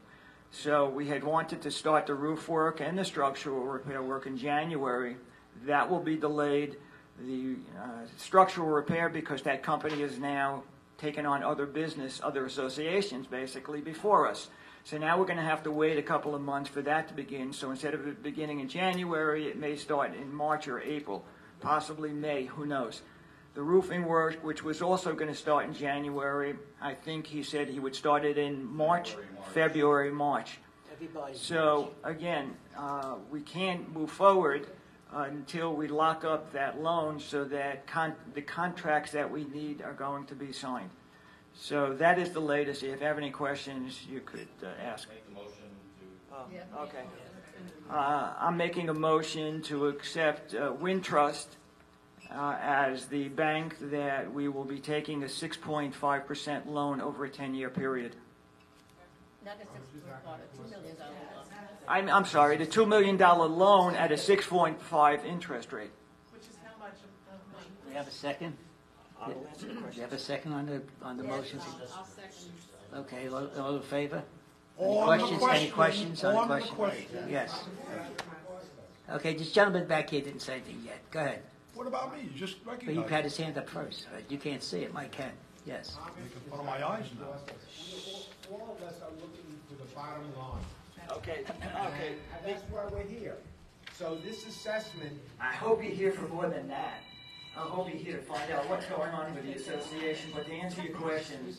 So we had wanted to start the roof work and the structural repair work in January. That will be delayed. The uh, structural repair, because that company is now taken on other business, other associations basically before us. So now we're going to have to wait a couple of months for that to begin. So instead of it beginning in January, it may start in March or April, possibly May, who knows. The roofing work, which was also going to start in January, I think he said he would start it in March, February, March. So again, uh, we can't move forward until we lock up that loan so that con- the contracts that we need are going to be signed. So that is the latest. If you have any questions, you could uh, ask. Make the motion to. Oh, Okay. Uh, I'm making a motion to accept uh, Wintrust uh, as the bank that we will be taking a 6.5% loan over a 10-year period. Not a six, two million dollar loan. I'm, I'm sorry, the $2 million loan at a 6.5 interest rate. Which is how much? of- of- Do we have a second? Do you have a second on the, on the motion? I'll second. Okay, all, all in favor? Any On the questions, any question, questions on the on the question? question. Yes. Okay, this gentleman back here didn't say anything yet. Go ahead. What about me? You just But he recognized. had his hand up first, but you can't see it. Mike can. Yes. You can put on my eyes now. All of us are looking for the bottom line. Okay, okay. And that's why we're here. So this assessment, I hope you're here for more than that. I hope you're here to find out what's going on with the association, but to answer your question.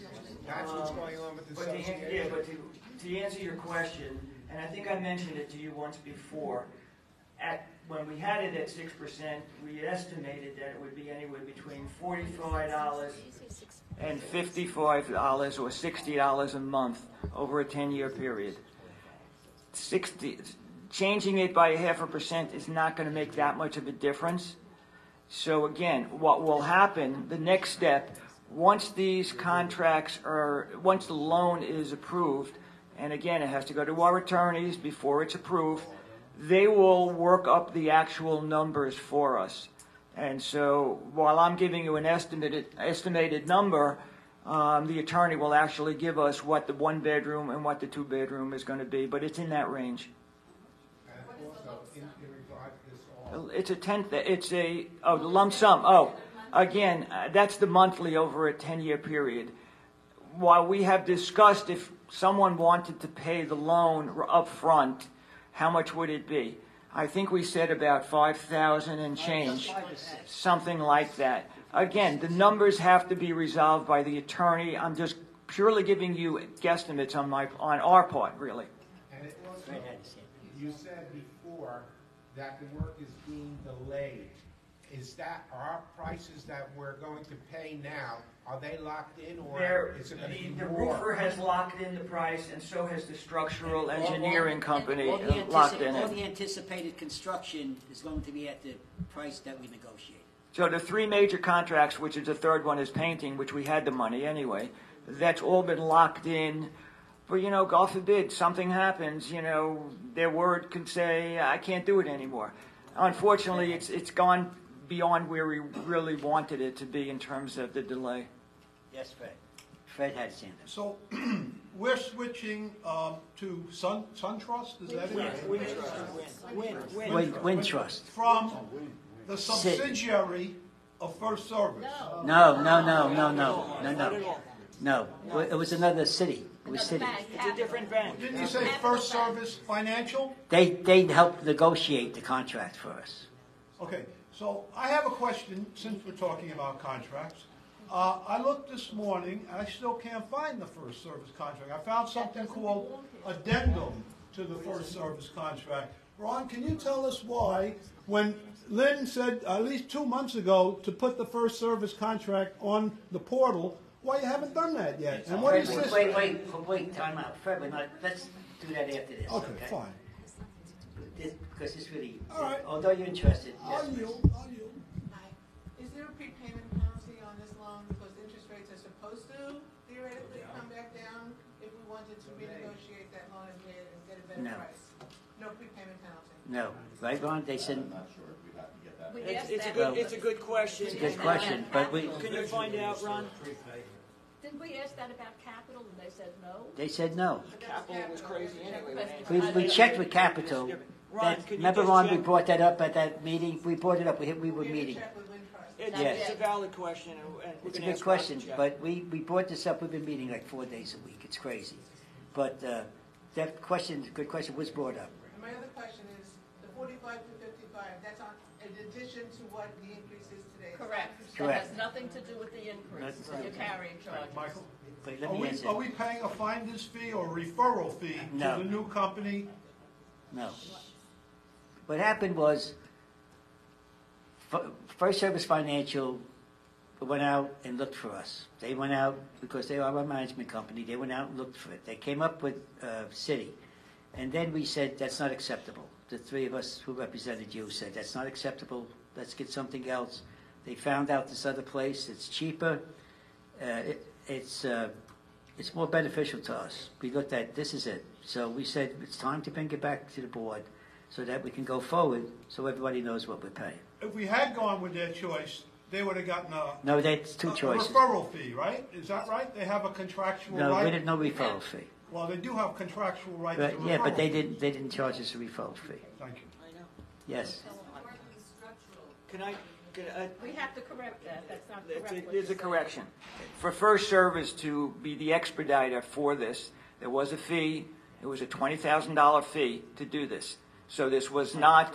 that's what's um, going on with the But to, yeah, but to, to answer your question, and I think I mentioned it to you once before, at, when we had it at six percent, we estimated that it would be anywhere between forty-five dollars and fifty-five dollars or sixty dollars a month over a ten-year period. Sixty, changing it by a half a percent is not gonna make that much of a difference. So again, what will happen, the next step, Once these contracts are, once the loan is approved, and again, it has to go to our attorneys before it's approved, they will work up the actual numbers for us. And so while I'm giving you an estimated, estimated number, um, the attorney will actually give us what the one-bedroom and what the two-bedroom is going to be, but it's in that range. It's a tenth, it's a, oh, lump sum, oh, again, uh, that's the monthly over a ten-year period. While we have discussed if someone wanted to pay the loan up front, how much would it be? I think we said about five thousand and change, something like that. Again, the numbers have to be resolved by the attorney, I'm just purely giving you guesstimates on my, on our part, really. and it also, Fred had to say. you said before that the work is being delayed. Is that, are our prices that we're going to pay now, are they locked in or There, is it gonna the, be the more? roofer has locked in the price, and so has the structural engineering company All the uh, locked antici- in All the anticipated construction is going to be at the price that we negotiated. So the three major contracts, which is the third one is painting, which we had the money anyway, that's all been locked in. But, you know, God forbid, something happens, you know, their word can say, I can't do it anymore. Unfortunately, it's, it's gone beyond where we really wanted it to be in terms of the delay. Yes, Fred. Fred had his hand. So, [CLEARS THROAT] we're switching, um, to Sun, SunTrust, is that it? Wind, Wind Trust. From the subsidiary of First Service. No, no, no, no, no, no, no. No, it was another city. It was city. It's a different bank. Didn't you say First Service Financial? They, they helped negotiate the contract for us. Okay, so I have a question, since we're talking about contracts. Uh, I looked this morning, and I still can't find the first service contract. I found something called addendum to the first service contract. Ron, can you tell us why, when Lynn said at least two months ago to put the first service contract on the portal, why you haven't done that yet? And what is Fred, this? Wait, wait, wait, time out. Fred, we're not, let's do that after this, okay? Okay, fine. This- Because it's really, All right. although you're interested, yes. I'll yield, I'll yield. Is there a prepayment penalty on this loan because interest rates are supposed to theoretically come back down if we wanted to renegotiate that loan and pay and get a better No. price? No prepayment penalty? No, right, Ron? They said, I'm not sure We It's, asked it's a that. good, it's a good question. it's a good question, but we, Can you find out, Ron? Didn't we ask that about capital and they said no? they said no. Capital was crazy anyway. We, we checked with Capital. Ron, That, can you remember, just Ron, we check? brought that up at that meeting? We brought it up, we, we were meeting. check with It's, Yes. it's a valid question, and and we're It's a gonna good ask Ron to question, check. but we, we brought this up, we've been meeting like four days a week, it's crazy. But, uh, that question, good question was brought up. And my other question is, the forty-five to fifty-five, that's on, in addition to what the increase is today? Correct. That Correct. has nothing to do with the increase Nothing to that you're carrying charges. Michael? But let Are me we, answer. are we paying a finder's fee or referral fee to No. the new company? No. What happened was, F- First Service Financial went out and looked for us. They went out, because they are a management company, they went out and looked for it. They came up with uh, City. And then we said, that's not acceptable. The three of us who represented you said, that's not acceptable, let's get something else. They found out this other place, it's cheaper, uh, it, it's, uh, it's more beneficial to us. We looked at, this is it. So we said, it's time to bring it back to the board so that we can go forward, so everybody knows what we're paying. If we had gone with their choice, they would have gotten a. No, that's two a- choices. A referral fee, right? Is that right? They have a contractual right? No, we didn't, no referral fee. Well, they do have contractual rights to But, referral. yeah, but they didn't, they didn't charge us a referral fee. Thank you. I know. Yes. Can I, can I, uh, We have to correct that, that's not There's correct. a- what There's you a said. correction. For First Service to be the expediter for this, there was a fee, it was a $20,000 fee to do this. So this was not,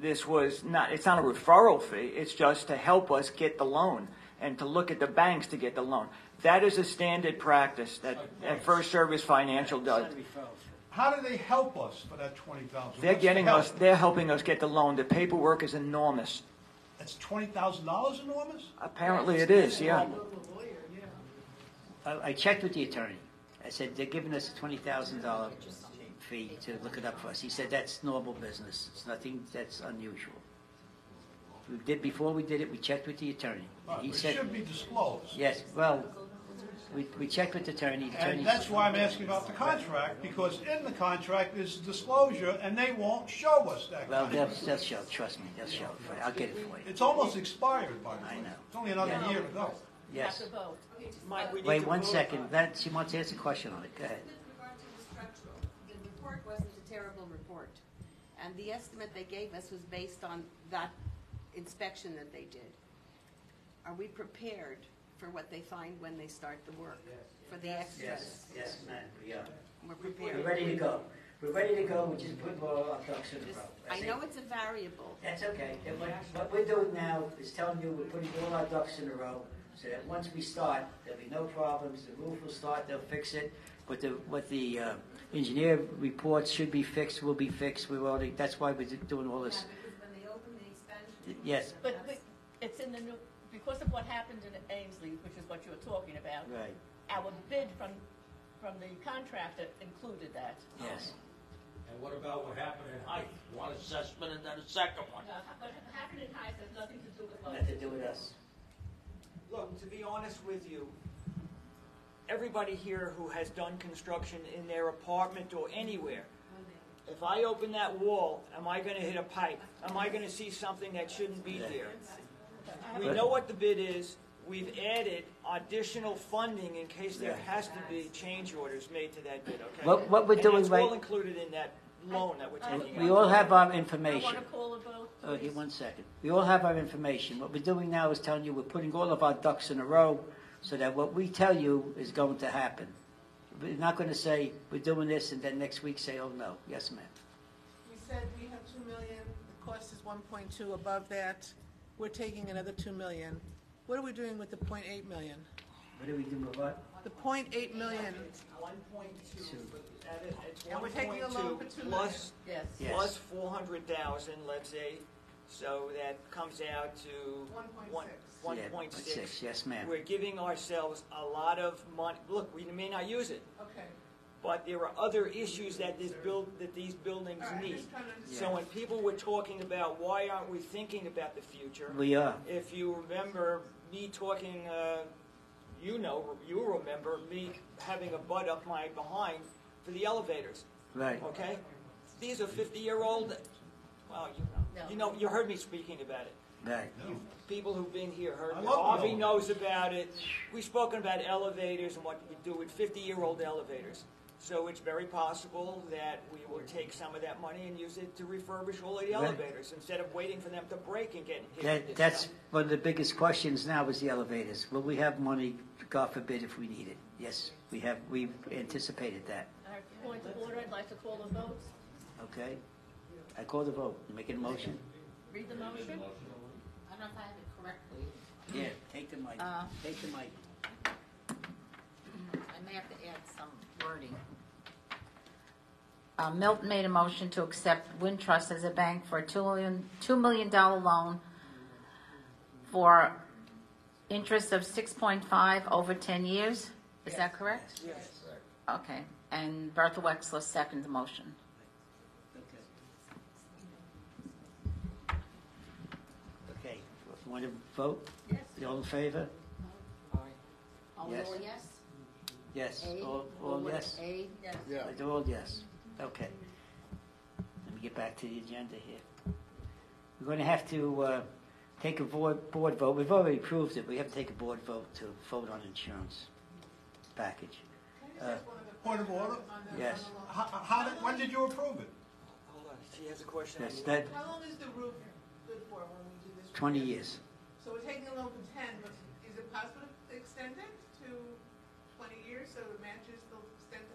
this was not, it's not a referral fee, it's just to help us get the loan and to look at the banks to get the loan. That is a standard practice that, that First Service Financial does. How do they help us for that twenty thousand? They're getting us, they're helping us get the loan. The paperwork is enormous. That's twenty thousand dollars enormous? Apparently it is, yeah. I, I checked with the attorney. I said, they're giving us a twenty thousand dollar fee to look it up for us. He said, that's normal business. It's nothing that's unusual. We did, before we did it, we checked with the attorney. But He It said, should be disclosed. yes, well, we, we checked with the attorney. The attorney And that's why I'm asking about the contract, because in the contract is disclosure, and they won't show us that Well, they'll, contract. they'll show, trust me, they'll show it for you. I'll get it for you. It's almost expired by the way. I know. It's only another Yeah. year to go. Yes. You have to vote. Mike, we need Wait to one vote second, that, she wants to ask a question on it, go ahead. With regard to the structural, the report wasn't a terrible report. And the estimate they gave us was based on that inspection that they did. Are we prepared for what they find when they start the work? For the extras? yes, yes, ma'am, we are. We're We're prepared. ready to go. We're ready to go, we just put all our ducks in a row. I That's know it's a variable. That's okay. And what, what we're doing now is telling you we're putting all our ducks in a row, so that once we start, there'll be no problems, the roof will start, they'll fix it. But the, what the, uh, engineer reports should be fixed, will be fixed, we're already, that's why we're doing all this. Because When they open the expansion. Yes, But but it's in the new, because of what happened in Ainsley, which is what you were talking about, right, our bid from, from the contractor included that. yes. And what about what happened in Heights? One assessment and then a second one. Uh, But happening in Heights has nothing to do with us. Nothing to do with us. Look, to be honest with you, everybody here who has done construction in their apartment or anywhere, if I open that wall, am I gonna hit a pipe? Am I gonna see something that shouldn't be there? We know what the bid is. We've added additional funding in case there has to be change orders made to that bid, okay? What- what we're doing And that's all right- included in that loan that we're taking out. We all have our I information. want to call a vote. Oh, okay, one second. We all have our information. What we're doing now is telling you we're putting all of our ducks in a row so that what we tell you is going to happen. We're not going to say, we're doing this, and then next week say, oh, no. Yes, ma'am. We said we have two million, the cost is one point two above that. We're taking another two million. What are we doing with the point eight million? What do we do with what? The point eight million, One point two, that is, it's And we're taking a loan two for two plus, Yes. Yes. plus four hundred thousand, let's say, so that comes out to. 1.6. One Yeah, point point six. six, yes, ma'am. We're giving ourselves a lot of money, look, we may not use it, okay. But there are other issues that this build, that these buildings All right, need. just trying to understand. So when people were talking about why aren't we thinking about the future? We are. If you remember me talking, uh, you know, you remember me having a butt up my behind for the elevators, Right. okay? These are fifty-year-old, well, you know, you know, you heard me speaking about it. Right. You- People who've been here heard I it. love the Harvey knows about it. We've spoken about elevators and what we do with fifty-year-old elevators. So it's very possible that we will take some of that money and use it to refurbish all of the Right. elevators instead of waiting for them to break and get hit with That, this that's stuff. one of the biggest questions now is the elevators. Will we have money, God forbid, if we need it? Yes, we have, we've anticipated that. All right, Point of order, I'd like to call a vote. Okay? I call the vote. You making a motion? Read the motion. I don't know if I have it correctly. Yeah, take the mic. Uh, Take the mic. I may have to add some wording. Uh, Milton made a motion to accept Wintrust as a bank for a two million, $2 million loan for interest of 6.5 over 10 years. Is that correct? Yes. Okay. And Bertha Wexler seconded the motion. Okay, want to vote? Yes. All in favor? All Yes. all yes? Yes, A? all, All all yes? A? Yes. They're all yes. Okay. Let me get back to the agenda here. We're going to have to uh, take a board, board vote. We've already approved it. But we have to take a board vote to vote on insurance package. Uh, Point of order? Yes. How, how did, when did you approve it? Hold on, she has a question. Yes, that, How long is the roof good for when we do this? 20 years. So we're taking a loan for ten, but is it possible to extend it to twenty years so it matches the extent of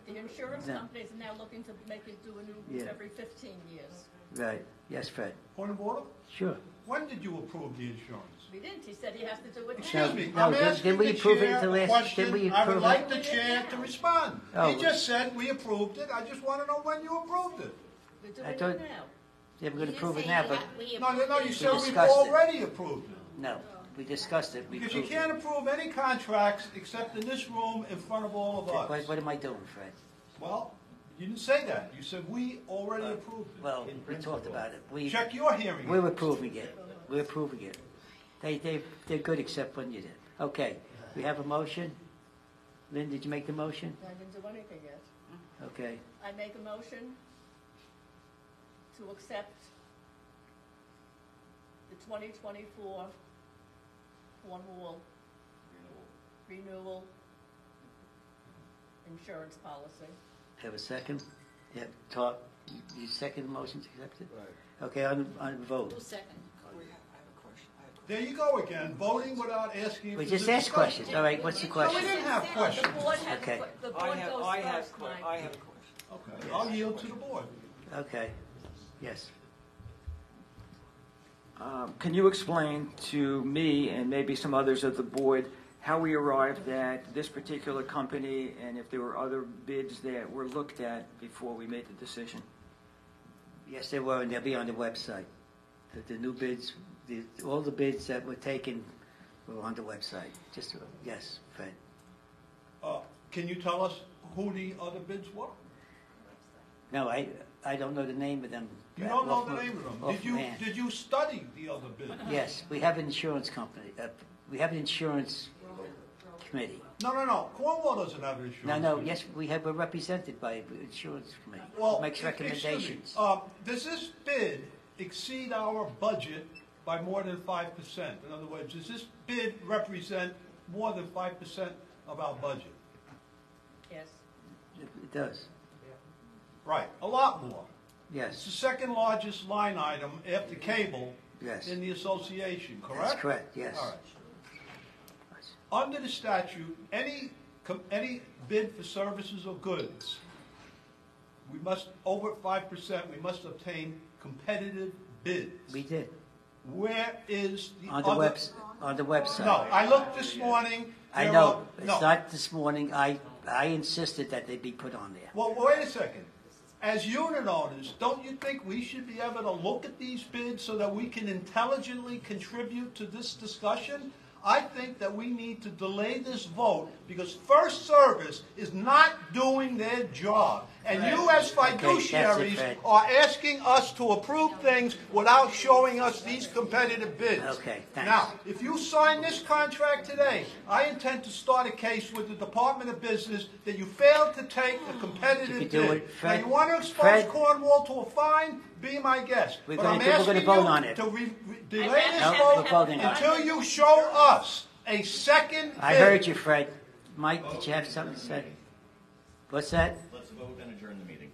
the The insurance No. companies are now looking to make it do a new Yeah. every 15 years. Right. Yes, Fred. Point of order? Sure. When did you approve the insurance? We didn't, he said he has to do it. Excuse me, No, I'm did- asking did we the approve it chair at the a last- did we question. I would approve like it? the chair to respond. Oh. He just said we approved it. I just want to know when you approved it. We're I doing it thought- now. Yeah, we're going to You approve it now, but we No, no, no, you approved said we've discussed it. already approved it. no, we discussed it. We Because you approved can't it. approve any contracts except in this room in front of all of What, us. what am I doing, Fred? Well, You didn't say that. You said we already approved it. Well, we talked about it. We, Check your hearing. we're approving it. We're approving it. They, they, they're good except when you did. Okay, we have a motion. Lynn, did you make the motion? I didn't do anything yet. Okay, I make a motion to accept the 2024 Cornwall renewal insurance policy. have a second? Yeah, talk, you- you second the motion to accept? Right. Okay, on, on vote. Who's second? There you go again, voting without asking. if We there's just a asked discussion. questions. All right, what's the No, question? we didn't have questions. The board has, Okay. the I board have, goes I have, first, que- Mike. I have a question. Okay, I'll yield to the board. Okay, yes. Um, Can you explain to me and maybe some others of the board how we arrived at this particular company and if there were other bids that were looked at before we made the decision? Yes, they were, and they'll be on the website. The, the new bids, the, all the bids that were taken were on the website. Just, yes, Fred. Uh, Can you tell us who the other bids were? No, I, I don't know the name of them. You don't know the name of them. Did you, my did you study the other bids? Yes, we have an insurance company, uh, we have an insurance committee. No, no, no, Cornwall doesn't have an insurance. No, no, committee. yes, we have, we're represented by the insurance committee. Well, Makes excuse me, recommendations. uh, Does this bid exceed our budget by more than five percent? In other words, does this bid represent more than five percent of our budget? Yes. It does, Right, a lot more. It's yes, the second largest line item after cable yes. in the association, correct? That's correct, yes. All right. Under the statute, any, com- any bid for services or goods, we must, over five percent, we must obtain competitive bids. We did, Where is the on the webs, on the website. No, I looked this morning. I there know, are- it's no. not this morning, I, I insisted that they be put on there. Well, wait a second. As unit owners, don't you think we should be able to look at these bids so that we can intelligently contribute to this discussion? I think that we need to delay this vote because First Service is not doing their job. And you as Okay, that's it, fiduciaries Fred. are asking us to approve things without showing us these competitive bids. Okay, thanks. Now, if you sign this contract today, I intend to start a case with the Department of Business that you failed to take a You competitive could do bid. it, Now, you want to expose Fred- Cornwall to a fine, be my guest. We're But gonna I'm do- we're gonna asking vote you on it. To re- re- delay this No, vote we're voting on it. until you show us a second bid. I heard you, Fred. Mike, did you have something to say? What's that? Let's vote and adjourn the meeting.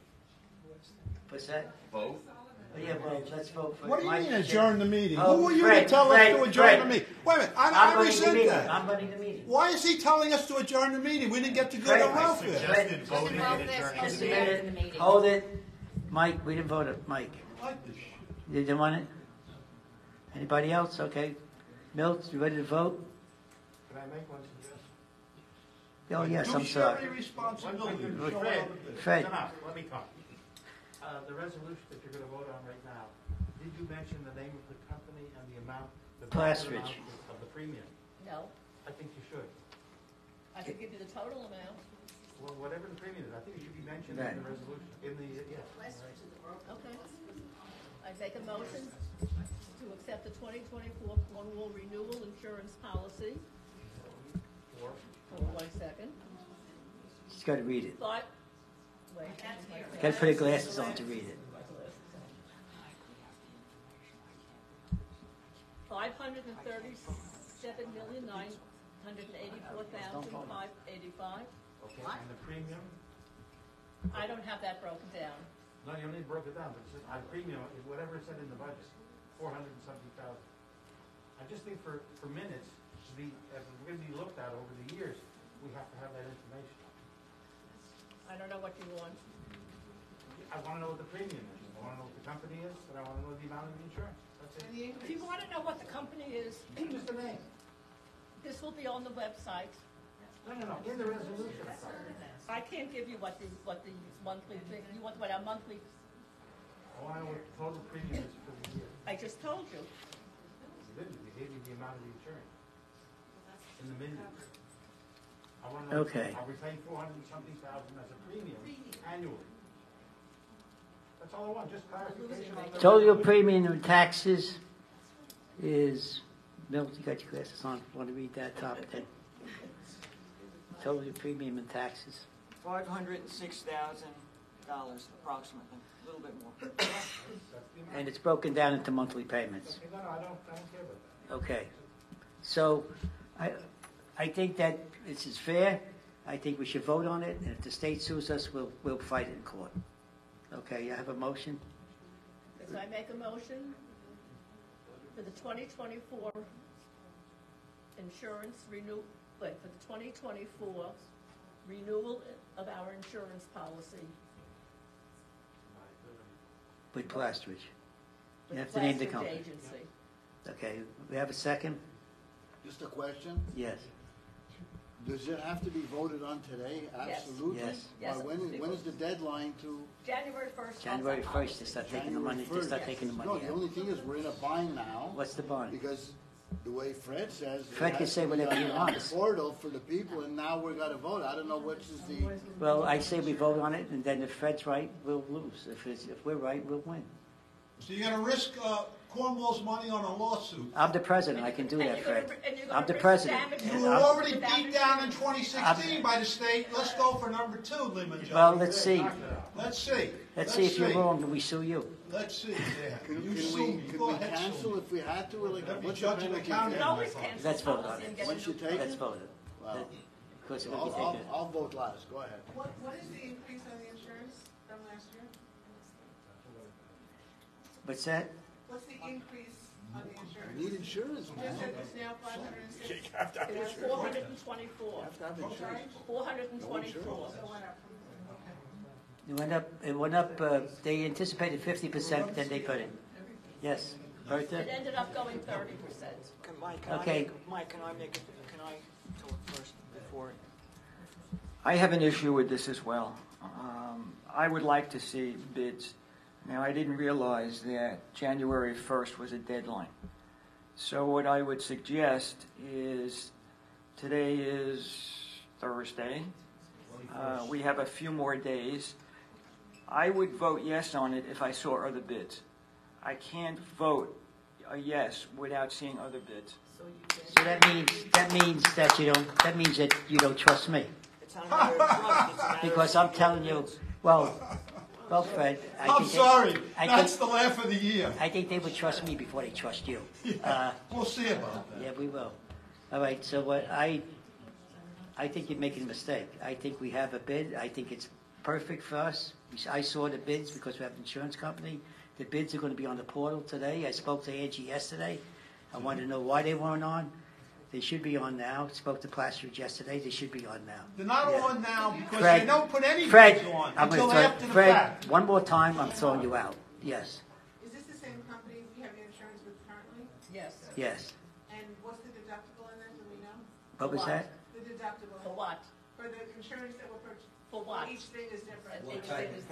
What's that? Vote? Oh, Yeah, well, let's vote for. What do you Mike mean to- adjourn the meeting? Oh, Who are you to Fred, us to adjourn Fred. the meeting? Wait a minute, I'm I, I running the resent meeting. that. I'm running the meeting. Why is he telling us to adjourn the meeting? We didn't get to good Fred, on I welfare. Suggested voting and welfare adjourning Just the a to meeting. the minute. meeting. Hold it. Mike, we didn't vote it. Mike, I like this shit. you didn't want it? Anybody else? Okay. Milt, you ready to vote? Can I make one suggestion? Oh, yes, I'm sorry. Fiduciary responsibility. Fred, Show Fred, other bids. Fred, Enough, let me talk. Uh, the resolution that you're gonna vote on right now, did you mention the name of the company and the amount, the dollar Plastridge. amount of the premium? No, I think you should. I can give you the total amount. Well, whatever the premium is, I think it should be mentioned in the resolution, in the, yes. Okay. I make a motion to accept the 2024 Cornwall renewal insurance policy. Or, Hold on one second. she's got to read it. Five, wait. Got to put her glasses on to read it. Five hundred and thirty-seven million, nine hundred and eighty-four thousand, five eighty-five. okay, and the premium, I don't have that broken down. no, you only broke it down, but uh, it says, our premium, is whatever is said in the budget, four hundred and something thousand. I just think for, for minutes, to be, as we're gonna be looked at over the years, we have to have that information. I don't know what you want. I wanna know what the premium is, I wanna know what the company is, and I wanna know the amount of the insurance, that's And the If increase. you want to know what the company is, [CLEARS THROAT] Just the name. this will be on the website. No, no, no, in the resolution. I can't give you what the, what the monthly thing, you want what our monthly, I know what the total premium is for the year. I just told you. You didn't, you gave me the amount of the insurance. In the millions. I wanna Okay. are we paying four hundred and something thousand as a premium annually? That's all I want, just clarification on the. Total premium and taxes is, Bill, you got your glasses on, want to read that top ten? Total premium and taxes. Five hundred and six thousand dollars approximately, a little bit more. And it's broken down into monthly payments. No, no, I don't, I don't care about that. Okay. So I, I think that this is fair. I think we should vote on it, and if the state sues us, we'll, we'll fight it in court. Okay, I have a motion? As I make a motion for the 2024 insurance renew, wait, for the 2024 renewal of our insurance policy. With Plastridge. You with have to name the Plastridge company. Agency. Okay, we have a second? Just a question? Yes. Does it have to be voted on today? Yes. Absolutely. Yes. Yes. Why, When, is- when is the deadline to? January 1st. January first, they start taking the money, they January start 1st? taking the money No, the out. only thing is, we're in a bind now. What's the bond? Because the way Fred says. it Fred can has say to be whatever on he the wants. Portal for the people, and now we're gonna vote. I don't know which is the, Well, I say we vote on it, and then if Fred's right, we'll lose. If it's, if we're right, we'll win. So you're gonna risk, uh, Cornwall's money on a lawsuit? I'm the president, I can do that, you're Fred. and you're gonna I'm the president. You were already beat down in 2016 by the state, let's go for number two, Lehman Jones. Well, let's see. Let's see. Let's see if you're wrong, and we sue you. Let's see, yeah. can You can sue we, me, can go we ahead, sue cancel me. if we had to, or like, Let me what's the judge the penalty? county. You always cancel Let's vote on policy it. and get a Once you new take Let's it? vote it. Wow. Because I'll, we can I'll, take it. I'll vote last, go ahead. What, what is the increase on the insurance from last year? What's that? What's the increase on the insurance? Need insurance, You man. just said it's now five hundred and six. It was 424. Have to have insurance. 424. So it went up. It went up, it went up, uh, they anticipated fifty percent, but then they put it. Yes, Bertha? It ended up going 30%. Can, Mike, can I Okay. make, Mike, can I make, a- can I talk first before? I have an issue with this as well. Um, I would like to see bids. Now, I didn't realize that January 1st was a deadline. So what I would suggest is, today is Thursday. Uh, we have a few more days. I would vote yes on it if I saw other bids. I can't vote a yes without seeing other bids. So that means, that means that you don't, that means that you don't trust me. It's not a matter of trust, it's a matter of- Because I'm telling you, well, well, Fred, I I'm think they- sorry, I that's think, the laugh of the year. I think they would trust me before they trust you. Uh, We'll see about that. Yeah, we will. All right, so what I, I think you're making a mistake. I think we have a bid. I think it's perfect for us. I saw the bids because we have an insurance company. The bids are going to be on the portal today. I spoke to Angie yesterday. I wanted to know why they weren't on. They should be on now. Spoke to Plastridge yesterday. They should be on now. They're not Yeah. on now because Fred, they don't put any Fred, on I'm until gonna after the Fred, fact. one more time, I'm throwing you out. Yes, Is this the same company we have insurance with currently? Yes. yes. And what's the deductible in that, do we know? What was What? that? The deductible. For what? For the insurance that we're purchasing. For what? Each thing is different. What Each type thing of is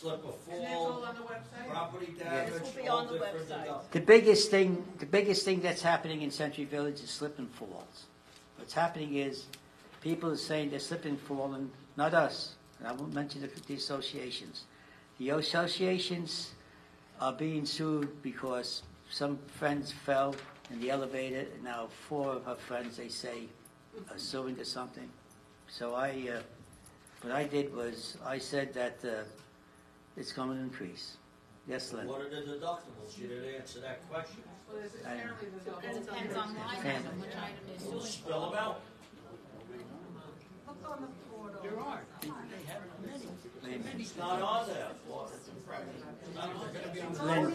peril? different. I. Slip or And that's all fall, on the website? property Yeah. damage, This will be all on the different website. deductibles. The biggest thing, the biggest thing that's happening in Century Village is slip and falls. What's happening is, people are saying they're slipping and falling, not us, and I won't mention the, the associations. The associations are being sued because some friends fell in the elevator, and now four of her friends, they say, are suing or something. So I, uh, what I did was, I said that, uh, it's going to increase. Yes, Lynn? What are the deductibles? You didn't answer that question. Well, there's I- apparently there's a whole. It depends on line item, which item is We'll suing. spill them out. Look on the portal. There are. They have many. Many's not on there. Well, Not on there.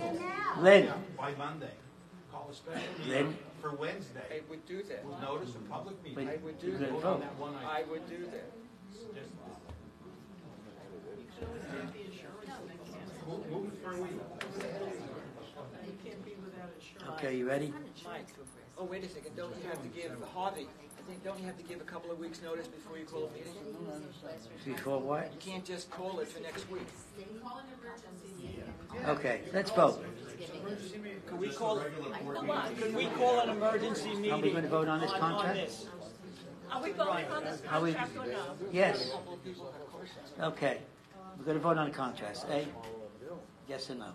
Lynn, Lynn, By Monday, call a special Lynn? meeting for Wednesday. I would do that. With notice of public meeting. Wait. I would do You're that. Vote on vote. that one I would do that. Just Move move for a week. okay, you ready? Mike, oh, wait a second, don't you have to give, Harvey, I think, don't you have to give a couple of weeks' notice before you call a meeting? Before what? You can't just call it for next week. Okay, let's vote. Could we call, could we call an emergency meeting? Are we going to vote on this contract? this? Are we voting on this Are we- contract or no? Yes. Okay. We're gonna vote on the contracts. A, eh? Yes or no?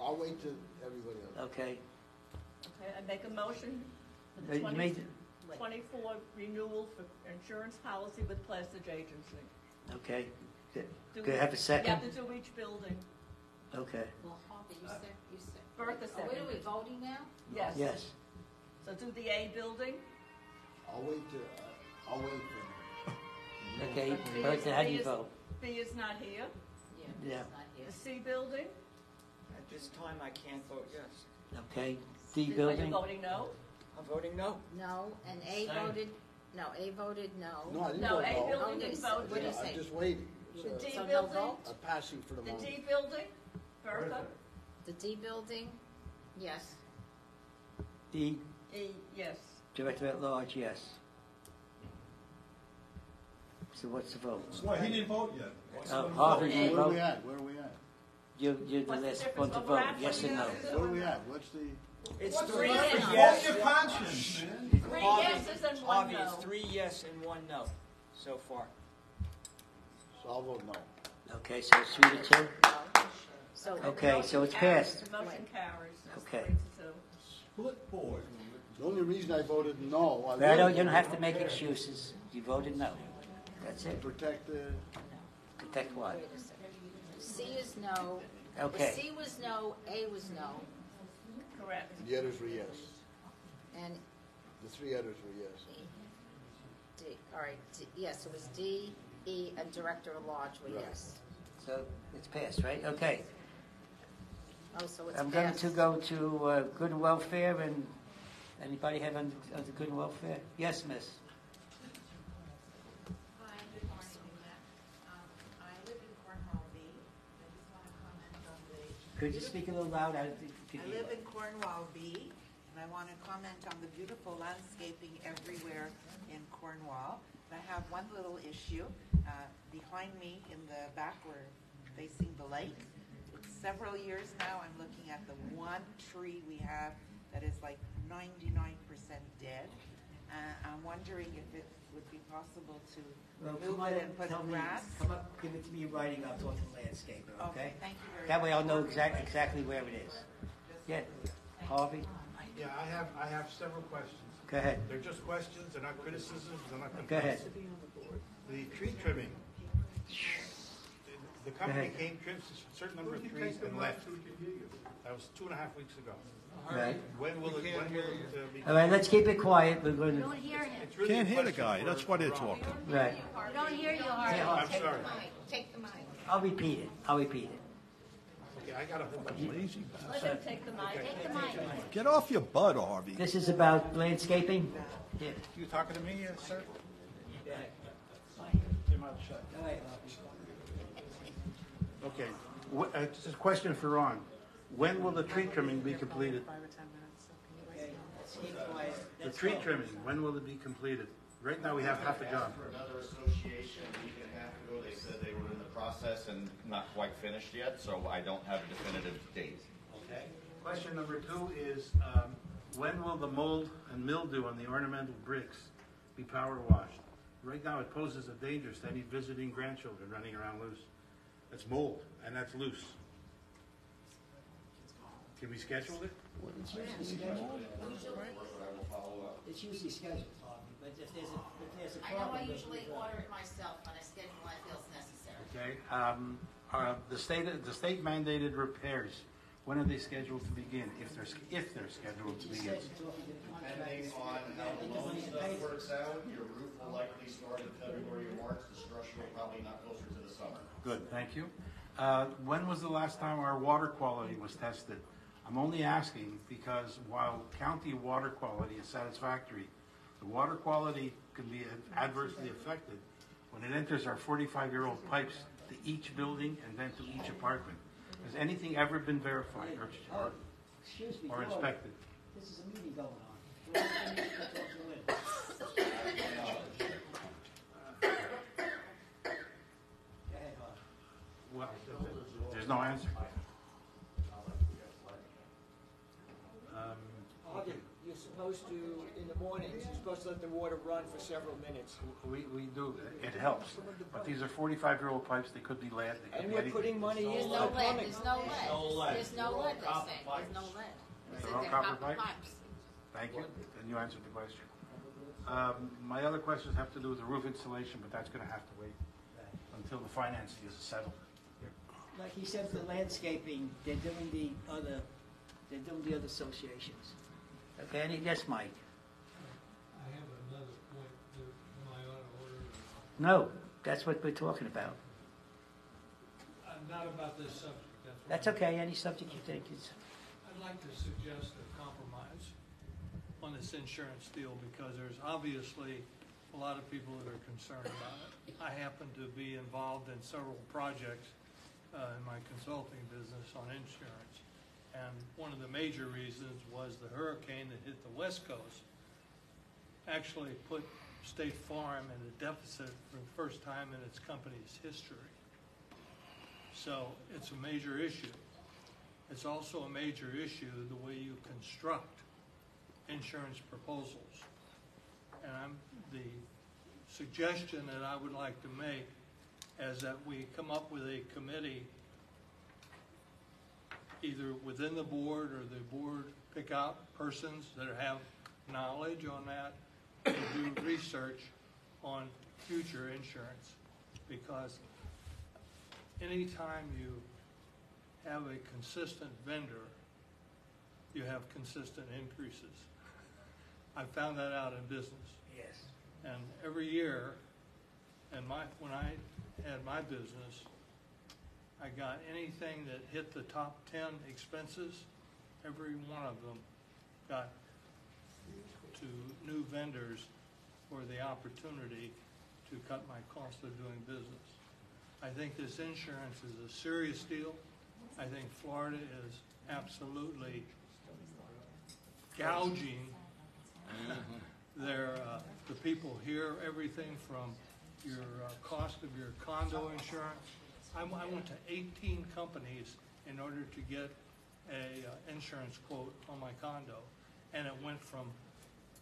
I'll wait till everybody else. Okay. Okay, I make a motion for the you 20 made- 24 renewal for insurance policy with Plastridge Agency. Okay. Good. Do Could I we- have a second? You have to do each building. Okay. Well, Harvey, you said, you said. Bertha Oh, wait, are we seconded. voting now? Yes. Yes. So do the A building. I'll wait till, uh, I'll wait for. Okay, But Bertha, how do you vote? B is not here. Yeah. The C building. At this time, I can't vote yes. Okay. D Are you building? voting no? I'm voting no. No, and A Same. voted, no, A voted no. No, I didn't No, vote A no. building Oh, didn't vote What do you yes. say? I'm just waiting. The So, D So no building. vote? I'm passing for the The moment. D building. Bertha. The D building, yes. D, E, yes. Director at Large, yes. So what's the vote? Well, he didn't vote yet. Uh, Harvey, you Where are we vote? at? Where are we at? You're, you're the What's the last difference? one to vote, we're yes or no? actually- Where are we at? What's the? It's What's three the yes. difference? yes. Vote your conscience, man. Three Harvey, yeses and one Harvey, no. it's three yes and one no so far. So I'll vote no. Okay, so it's three to two? So. Okay, so it's passed. The motion carries. It's Okay. three to two. Split board. The only reason I voted no, I But I don't, you don't have to make excuses. You voted no. That's it. protect the, Protect what? Wait a second. C is no. Okay. C was no, A was no, Correct. the others were yes. and The three others were yes. D, all right, D, yes, it was D, E, and Director at Large were Right. yes. So it's passed, right? Okay. Oh, so it's I'm going passed. to go to uh, good and welfare, and anybody have under under good and welfare? Yes, miss? Hi, good morning, Matt. Um, I live in Cornwall B. I just want to comment on the. Could you speak a little loud? I you I live in Cornwall B, and I want to comment on the beautiful landscaping everywhere in Cornwall. And I have one little issue. Uh, Behind me in the back, we're facing the lake. It's several years now, I'm looking at the one tree we have that is like ninety-nine percent dead. Uh, I'm wondering if it would be possible to Well, remove come on it up, and put tell me- grass. Come up, give it to me in writing, I'll talk to the landscaper, okay? Okay, thank you very That way I'll know exactly, exactly where it is. Yeah, Harvey, Yeah, I have, I have several questions. go ahead. They're just questions, they're not criticisms, they're not Go ahead. The tree trimming. The company ahead. came, trimmed a certain number of trees and left. That was two and a half weeks ago. Right. When will it, when will it uh, be? All right, let's keep it quiet, we're going to, hear him. It's really a Can't hear the question guy, for- that's why they're for Harvey. talking. right. We don't hear you, Harvey. I'm sorry. Take the mic. I'll repeat it, I'll repeat it. Okay, I got a whole bunch of. Lazy Let him take the mic. Take the mic. Get off your butt, Harvey. This is about landscaping? Yeah. You talking to me, uh, sir? Go. Your mouth shut. Okay, Wh- uh, this is a question for Ron. When will the tree trimming be completed? Okay, let's keep quiet. The Let's tree go. trimming, when will it be completed? Right now, we have half a job. For another association, a week and a half ago, they said they were in the process and not quite finished yet, so I don't have a definitive date. Okay. Question number two is, um, when will the mold and mildew on the ornamental bricks be power washed? Right now, it poses a danger to any visiting grandchildren running around loose. That's mold, and that's loose. Can we schedule it? It's usually scheduled. It's usually scheduled, but if there's a, if there's a I know problem. I usually order it myself when I schedule when I feel it's necessary. Okay, um, are the state, the state mandated repairs, when are they scheduled to begin, if they're, if they're scheduled to begin? Depending on how the loan stuff works out, your roof will likely start in February or March, the structure will probably not closer to the summer. Good, thank you. Uh, When was the last time our water quality was tested? I'm only asking because while county water quality is satisfactory, the water quality can be adversely affected when it enters our 45-year-old pipes to each building and then to each apartment. Has anything ever been verified or- or oh, Excuse me. or inspected? This is a meeting going on. We're not gonna talk to Lynn. Go ahead, Harvey. Well, there's no answer. Um, Harvey, you, s- supposed to, in the mornings, you're supposed to let the water run for several minutes. We, we do, it helps, but these are forty-five-year-old pipes, they could be lead, they could And be we're anything. putting money There's in no lead, plumbing. there's no lead. There's no lead, they Copper say, pipes. there's no lead. They They're said all they're copper copper pipes? pipes. Thank you, and you answered the question. Um, my other questions have to do with the roof installation, but that's gonna have to wait until the financing is settled. Like he said, the landscaping, they're doing the other, they're doing the other associations. Okay, any, yes, Mike? I have another point, am I out of order? No, that's what we're talking about. Uh, Not about this subject, that's. what That's I'm- okay, any subject you think is, I'd like to suggest a compromise on this insurance deal because there's obviously a lot of people that are concerned about it. I happen to be involved in several projects uh, in my consulting business on insurance. And one of the major reasons was the hurricane that hit the west coast actually put State Farm in a deficit for the first time in its company's history. So it's a major issue. It's also a major issue the way you construct insurance proposals. And I'm, the suggestion that I would like to make is that we come up with a committee, either within the board or the board pick out persons that have knowledge on that and do research on future insurance. Because anytime you have a consistent vendor, you have consistent increases. I found that out in business. yes. And every year, and my, when I had my business, I got anything that hit the top ten expenses, every one of them got to new vendors for the opportunity to cut my cost of doing business. I think this insurance is a serious deal. I think Florida is absolutely gouging their, uh, the people here, everything from your uh, cost of your condo insurance. I, w- I went to eighteen companies in order to get a, uh, insurance quote on my condo, and it went from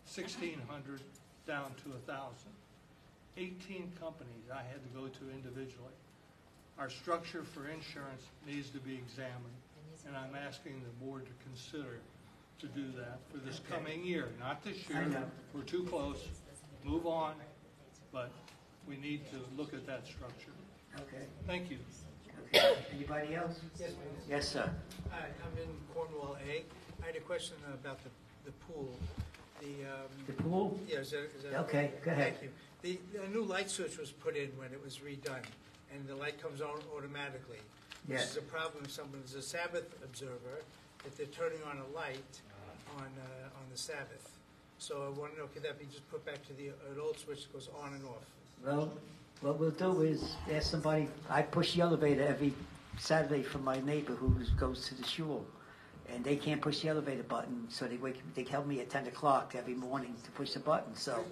sixteen hundred down to a thousand. Eighteen companies I had to go to individually. Our structure for insurance needs to be examined, and I'm asking the board to consider to do that for this coming year, not this year. We're too close, move on, but we need to look at that structure. Okay. Thank you. Okay. Anybody else? Yes, please. Yes, sir. Hi, I'm in Cornwall A. I had a question about the, the pool. The, um. The pool? Yeah, is that, is that? Okay, go ahead. Thank you. The, a new light switch was put in when it was redone, and the light comes on automatically. Which Yes. is a problem if someone's a Sabbath observer, if they're turning on a light on, uh, on the Sabbath. So I want to know, could that be just put back to the, an old switch that goes on and off? Well, what we'll do is ask somebody, I push the elevator every Saturday for my neighbor who goes to the shul. And they can't push the elevator button, so they wake, they tell me at ten o'clock every morning to push the button, so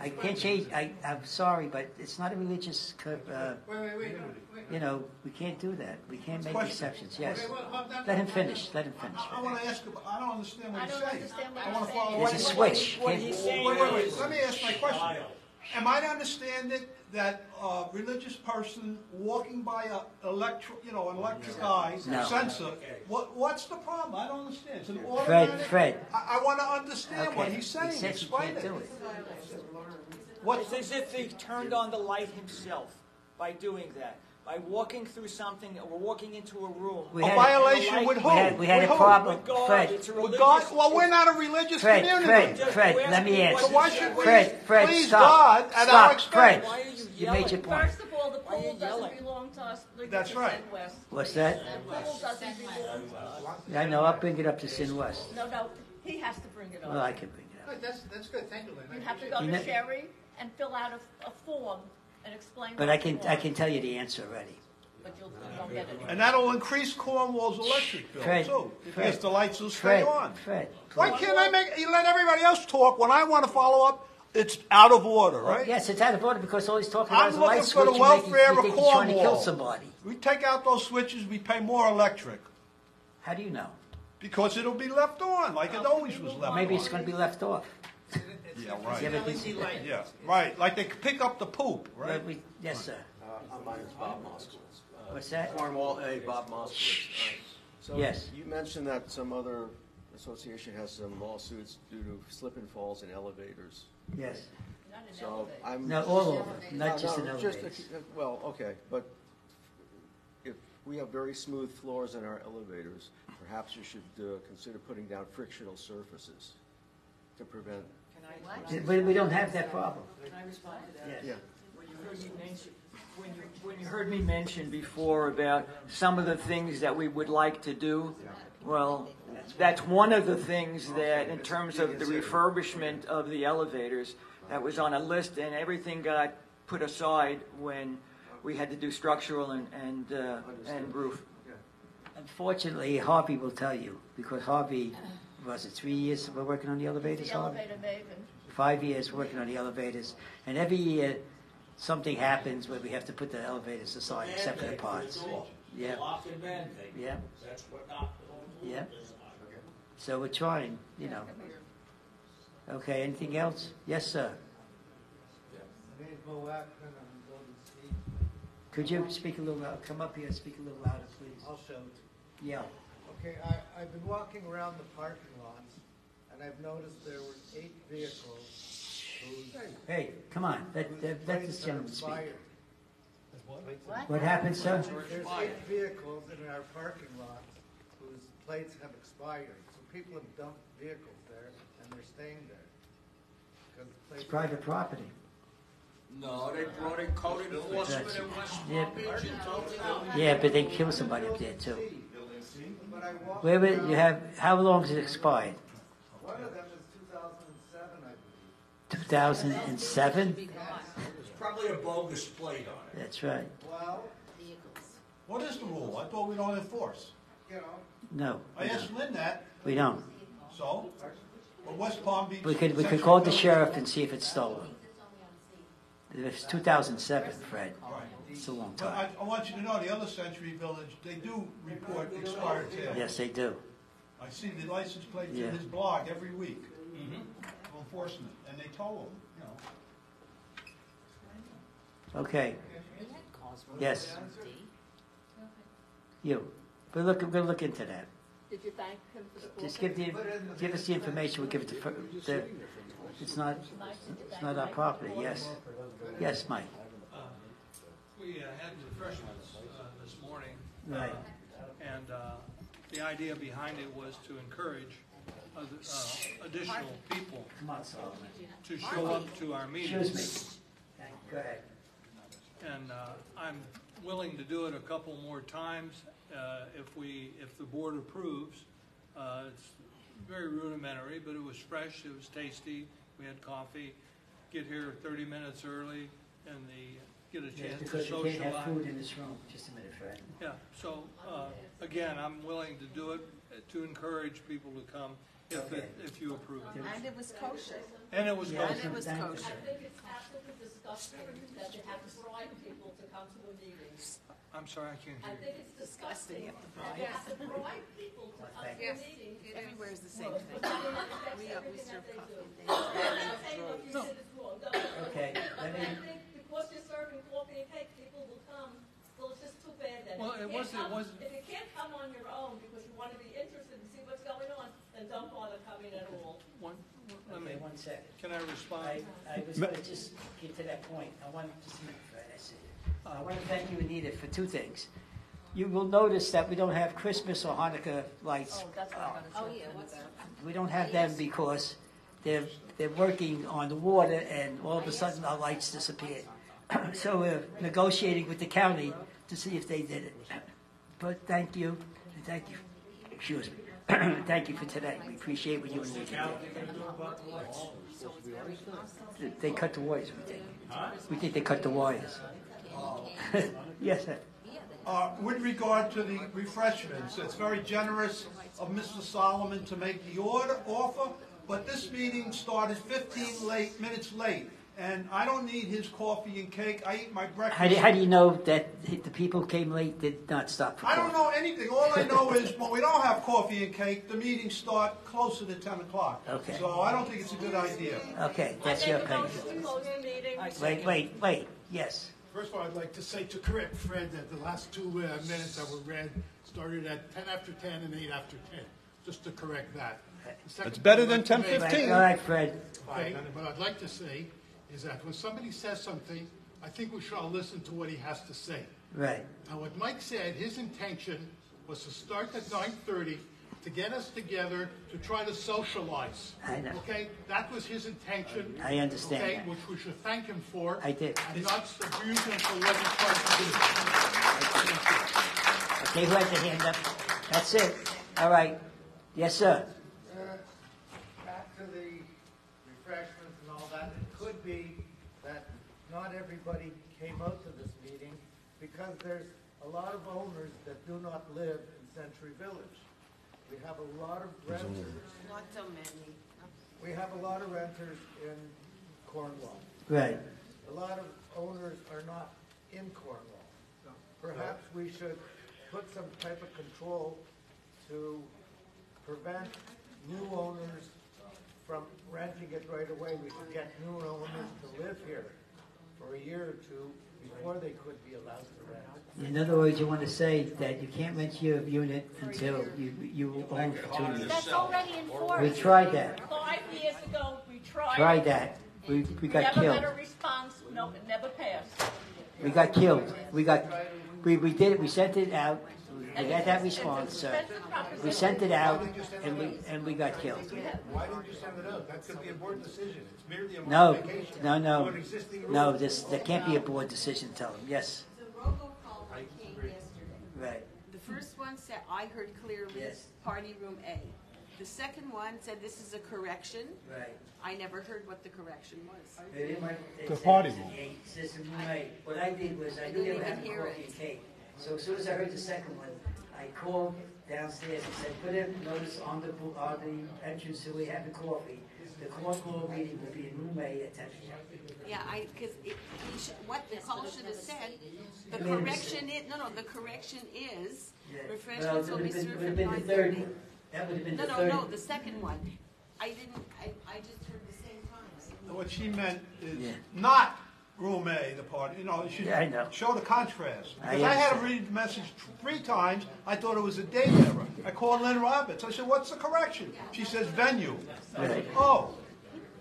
I can't change, I, I'm sorry, but it's not a religious, co- uh, Wait, wait, wait, wait. you know, we can't do that. We can't make Question. exceptions, yes. Okay, well, well, that- Let him finish, let him finish. I want to ask, you- I don't understand what I he's don't saying. understand what I want to you're follow. saying. There's a switch. What Can't- he's Wait, saying wait, wait, is- let me ask my question. Am I to understand it that a religious person walking by a electric, you know, an electric eye No. sensor, what, what's the problem? I don't understand. It's an Fred, automatic. Fred. I, I want to understand what Okay. he's He saying. says you Explain can't it. do it. What's, It's as if he turned on the light himself by doing that. By walking through something, or walking into a room. We a had- violation with who? We had, we had With a who? problem, With God, Fred. it's a With. God? Well, we're not a religious Fred, community. Fred, Fred, let me answer. So why should we Fred, Fred, please stop. God at Stop, our expense? Fred, Why are you you made your point. First of all, the Why pool doesn't yelling? belong to us. Look That's the right. West. What's that? The pool doesn't belong to us. Yeah, I know, I'll bring it up to Sin West. No, no, he has to bring it up. Well, up. I can bring it up. Right, That's, that's good, thank you, Lynn. You have to go to Sherry and fill out a, a form and explain. But what I you can, I want. can tell you the answer already. But you'll, you won't get it. And that'll increase Cornwall's electric bill Fred, too, Fred, the lights will stay Fred, on. Fred. Why can't I make, you let everybody else talk, when I want to follow up, it's out of order, right? Yes, it's out of order because all he's talking about I'm is a light looking switch. for the You make- you- welfare you of think he's trying to kill Cornwall. somebody. We take out those switches, we pay more electric, How do you know? Because it'll be left on, like it always was left on. Maybe it's gonna be left off. Yeah, right. Yeah, but this- Yeah, right, like they pick up the poop, right? But we- Yes, sir. Uh, My name's Bob Moskowitz. Uh, What's that? Cornwall A, Bob Moskowitz. Uh, So Yes. You mentioned that some other association has some lawsuits due to slip and falls in elevators. Yes. So I'm. No, all over, not No, just no, in just a- elevators. Well, okay, but if we have very smooth floors in our elevators, perhaps you should uh, consider putting down frictional surfaces to prevent. We, we don't have that problem. Can I respond to that? Yes. Yeah. When you heard me mention, when you, when you heard me mention before about some of the things that we would like to do, well, that's one of the things that, in terms of the refurbishment of the elevators, that was on a list, and everything got put aside when we had to do structural and, and, uh, and roof. Unfortunately, Harvey will tell you, because Harvey, was it three years we're working on the elevators, The Harvey? elevator maven. Five years working on the elevators, and every year, something happens where we have to put the elevators aside, except for the pods. Yeah, Lock and mandate. Yeah. That's what not. yeah. So we're trying, you know. Okay, anything else? Yes, sir. My name's Mo Wackman, I'm in Golden State. Could you speak a little loud, come up here and speak a little louder, please? I'll show it. Yeah. Okay, I, I've been walking around the parking lots, and I've noticed there were eight vehicles whose. Hey, come on, let, let let plates this are gentleman speak. expired. What? What happened, sir? There's eight vehicles in our parking lot whose plates have expired, so people have dumped vehicles there, and they're staying there. 'Cause the It's plates- private property. No, they brought in code enforcement in West Palm Beach and told them. Yeah, but they killed somebody up there too. But I Wait, wait, around- you have, how long is it expired? One of them is two thousand and seven, I believe. Two thousand and seven? There's probably a bogus plate on it. That's right. Well, vehicles. What is the rule? I thought we don't enforce. you know, No, I asked Lynn that, we don't. so, but West Palm Beach. We could, we could call the sheriff and see if it's stolen. It's two thousand seven, Fred. All right. It's a long But time. I, I want you to know, the other Century Village, they do report expired tails. Yes, they do. I see the license plate Yeah. in his blog every week, Mm-hmm. enforcement, and they told him, you know. Okay. Yes. You. We'll look, we'll look into that. Did you thank him for the Just give the, give us the information, we'll give it to, fir- the, it's not, it's not our property, yes. Yes, Mike. We uh, had refreshments uh, this morning. Right. uh, And uh, the idea behind it was to encourage other- uh, additional people Solomon. to show up to our meetings. Excuse me. Go ahead. And uh, I'm willing to do it a couple more times uh, if we, if the board approves. Uh, It's very rudimentary, but it was fresh, it was tasty, we had coffee. Get here 30 minutes early and the, get a Yeah, chance to Because you can't have food socialize. in this room. Just a minute, Fred. Yeah, so, uh, again, I'm willing to do it uh, to encourage people to come if, it- if you approve it. And it was kosher. And it was Yeah, kosher. And it was thank you, kosher. sir. think it's absolutely disgusting that you have to bribe people to come to the meetings. I'm sorry, I can't I hear you. I think it's disgusting You have that you have to bribe people to come to Yes. the meetings. Everywhere is the same thing. but I mean, that's We, uh, we everything serve that they coffee. I'm not saying what you rolls. is wrong, no, no, no. Okay, But let I me- think because you're serving coffee and cake, people will come, well, it's just too bad that. Well, if you it can't wasn't- it wasn't- If you can't come on your own because you want to be interested and see what's going on, then don't bother coming at all. One, let Okay, me, one second. can I respond? I, I was going to just get to that point. I want, just a minute, I see. I want to thank you, Anita, for two things. You will notice that we don't have Christmas or Hanukkah lights. Oh, that's what I'm gonna oh, say. Oh, yeah, what's, We don't have them because they're, they're working on the water and all of a sudden our lights disappeared. [CLEARS THROAT] So we're negotiating with the county to see if they did it. But thank you, thank you, excuse me, [CLEARS THROAT] thank you for today. We appreciate what you and Anita did. They cut the wires, we think. We think they cut the wires. [LAUGHS] Yes, sir. Uh, With regard to the refreshments, it's very generous of Mr. Solomon to make the order, offer, but this meeting started 15 late, minutes late. And I don't need his coffee and cake. I eat my breakfast. How do, how do you know that the people who came late did not stop for I coffee? don't know anything. All I know [LAUGHS] is when we don't have coffee and cake, the meetings start closer to 10 o'clock. Okay. So I don't think it's a good idea. Okay, that's your opinion. Wait, wait, wait, yes. First of all, I'd like to say to correct Fred that the last two uh, minutes that were read started at 10 after 10 and 8 after 10, just to correct that. The second That's better point than I'd like to make- 10:15. All right, Fred. Okay, what I'd like to say is that when somebody says something, I think we should all listen to what he has to say. Right. Now, what Mike said, his intention was to start at nine thirty, to get us together, to try to socialize. I know. Okay, that was his intention. I understand Okay, that. which we should thank him for. I did. And not abuse him for what he tried to do. Okay, who has their hand up? That's it. All right. Yes, sir. Uh, Back to the refreshments and all that, it could be that not everybody came out to this meeting because there's a lot of owners that do not live in Century Village. We have a lot of renters, Not so many. we have a lot of renters in Cornwall. Right. A lot of owners are not in Cornwall. Perhaps we should put some type of control to prevent new owners from renting it right away. We should get new owners to live here for a year or two before they could be allowed to rent it. In other words, you want to say that you can't rent your unit until you, you own for two years. That's already enforced. We tried that. Five years ago, we tried. Tried that. We, we got Never killed. got a response, no, it never passed. We got killed. We got, we, we did it, we sent it out. We got that response, sir. We sent it out and we, and we got killed. Why didn't you send it out? That could be a board decision. It's merely a No, modification no, to no, an existing rule. no, this, there can't be a board decision, tell them, yes, The robocall that came yesterday. right. The first one said, I heard clearly, Yes. party room A. The second one said this is a correction. Right. I never heard what the correction was. The party room. What I did was, I knew they were having coffee and cake. So as soon as I heard the second one, I called downstairs and said, put a notice on the, on the entrance that we have the coffee. The Cornwall meeting will be in room A at ten o'clock. Yeah, I, because it, he should, what the call should have said, the You correction is, no, no, the correction is, Yeah. Well, refreshments it will be would've been- served would've from been the nine third thirty. one. That would've been No, the no, third no, the second one. I didn't, I, I just heard the same time. What she meant is Yeah. not room A, the party, you know, it should Yeah, I know. show the contrast. I Because I had to read the message three times, I thought it was a date error. I called Lynn Roberts, I said, what's the correction? She says venue. I said, oh,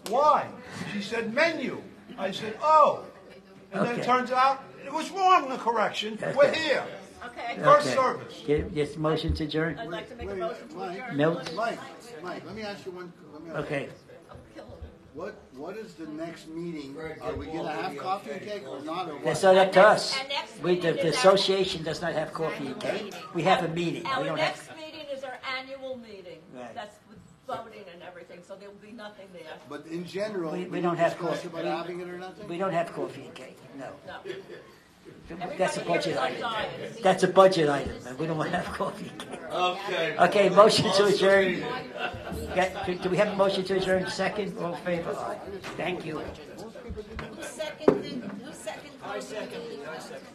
why? She said menu. I said, oh. And then it Okay. turns out, it was wrong, the correction, we're Okay. here. Okay. First Okay. service. Get- Yes, motion to adjourn? I'd like to make a Wait, motion to Mike, adjourn. Milt? Mike, Mike, let me ask you one, let me ask you. Okay. What, what is the next meeting? Are we gonna have coffee and cake or not, or what? That's all up to us. And next We, the, meeting the is our- association does not have coffee and cake. We have a meeting. We Our don't next have, meeting is our annual meeting. Right. That's with voting and everything, so there will be nothing there. But in general, we, we we don't have discuss coffee. about having it or nothing? We don't have coffee and cake, no. No. That's a budget here is on item. That's a budget item, and we don't want to have coffee. Okay. Okay, motion to adjourn. Get- Do we have a motion to adjourn second? All in favor? Aye. Thank you. Who seconded, who seconded? I second, I second.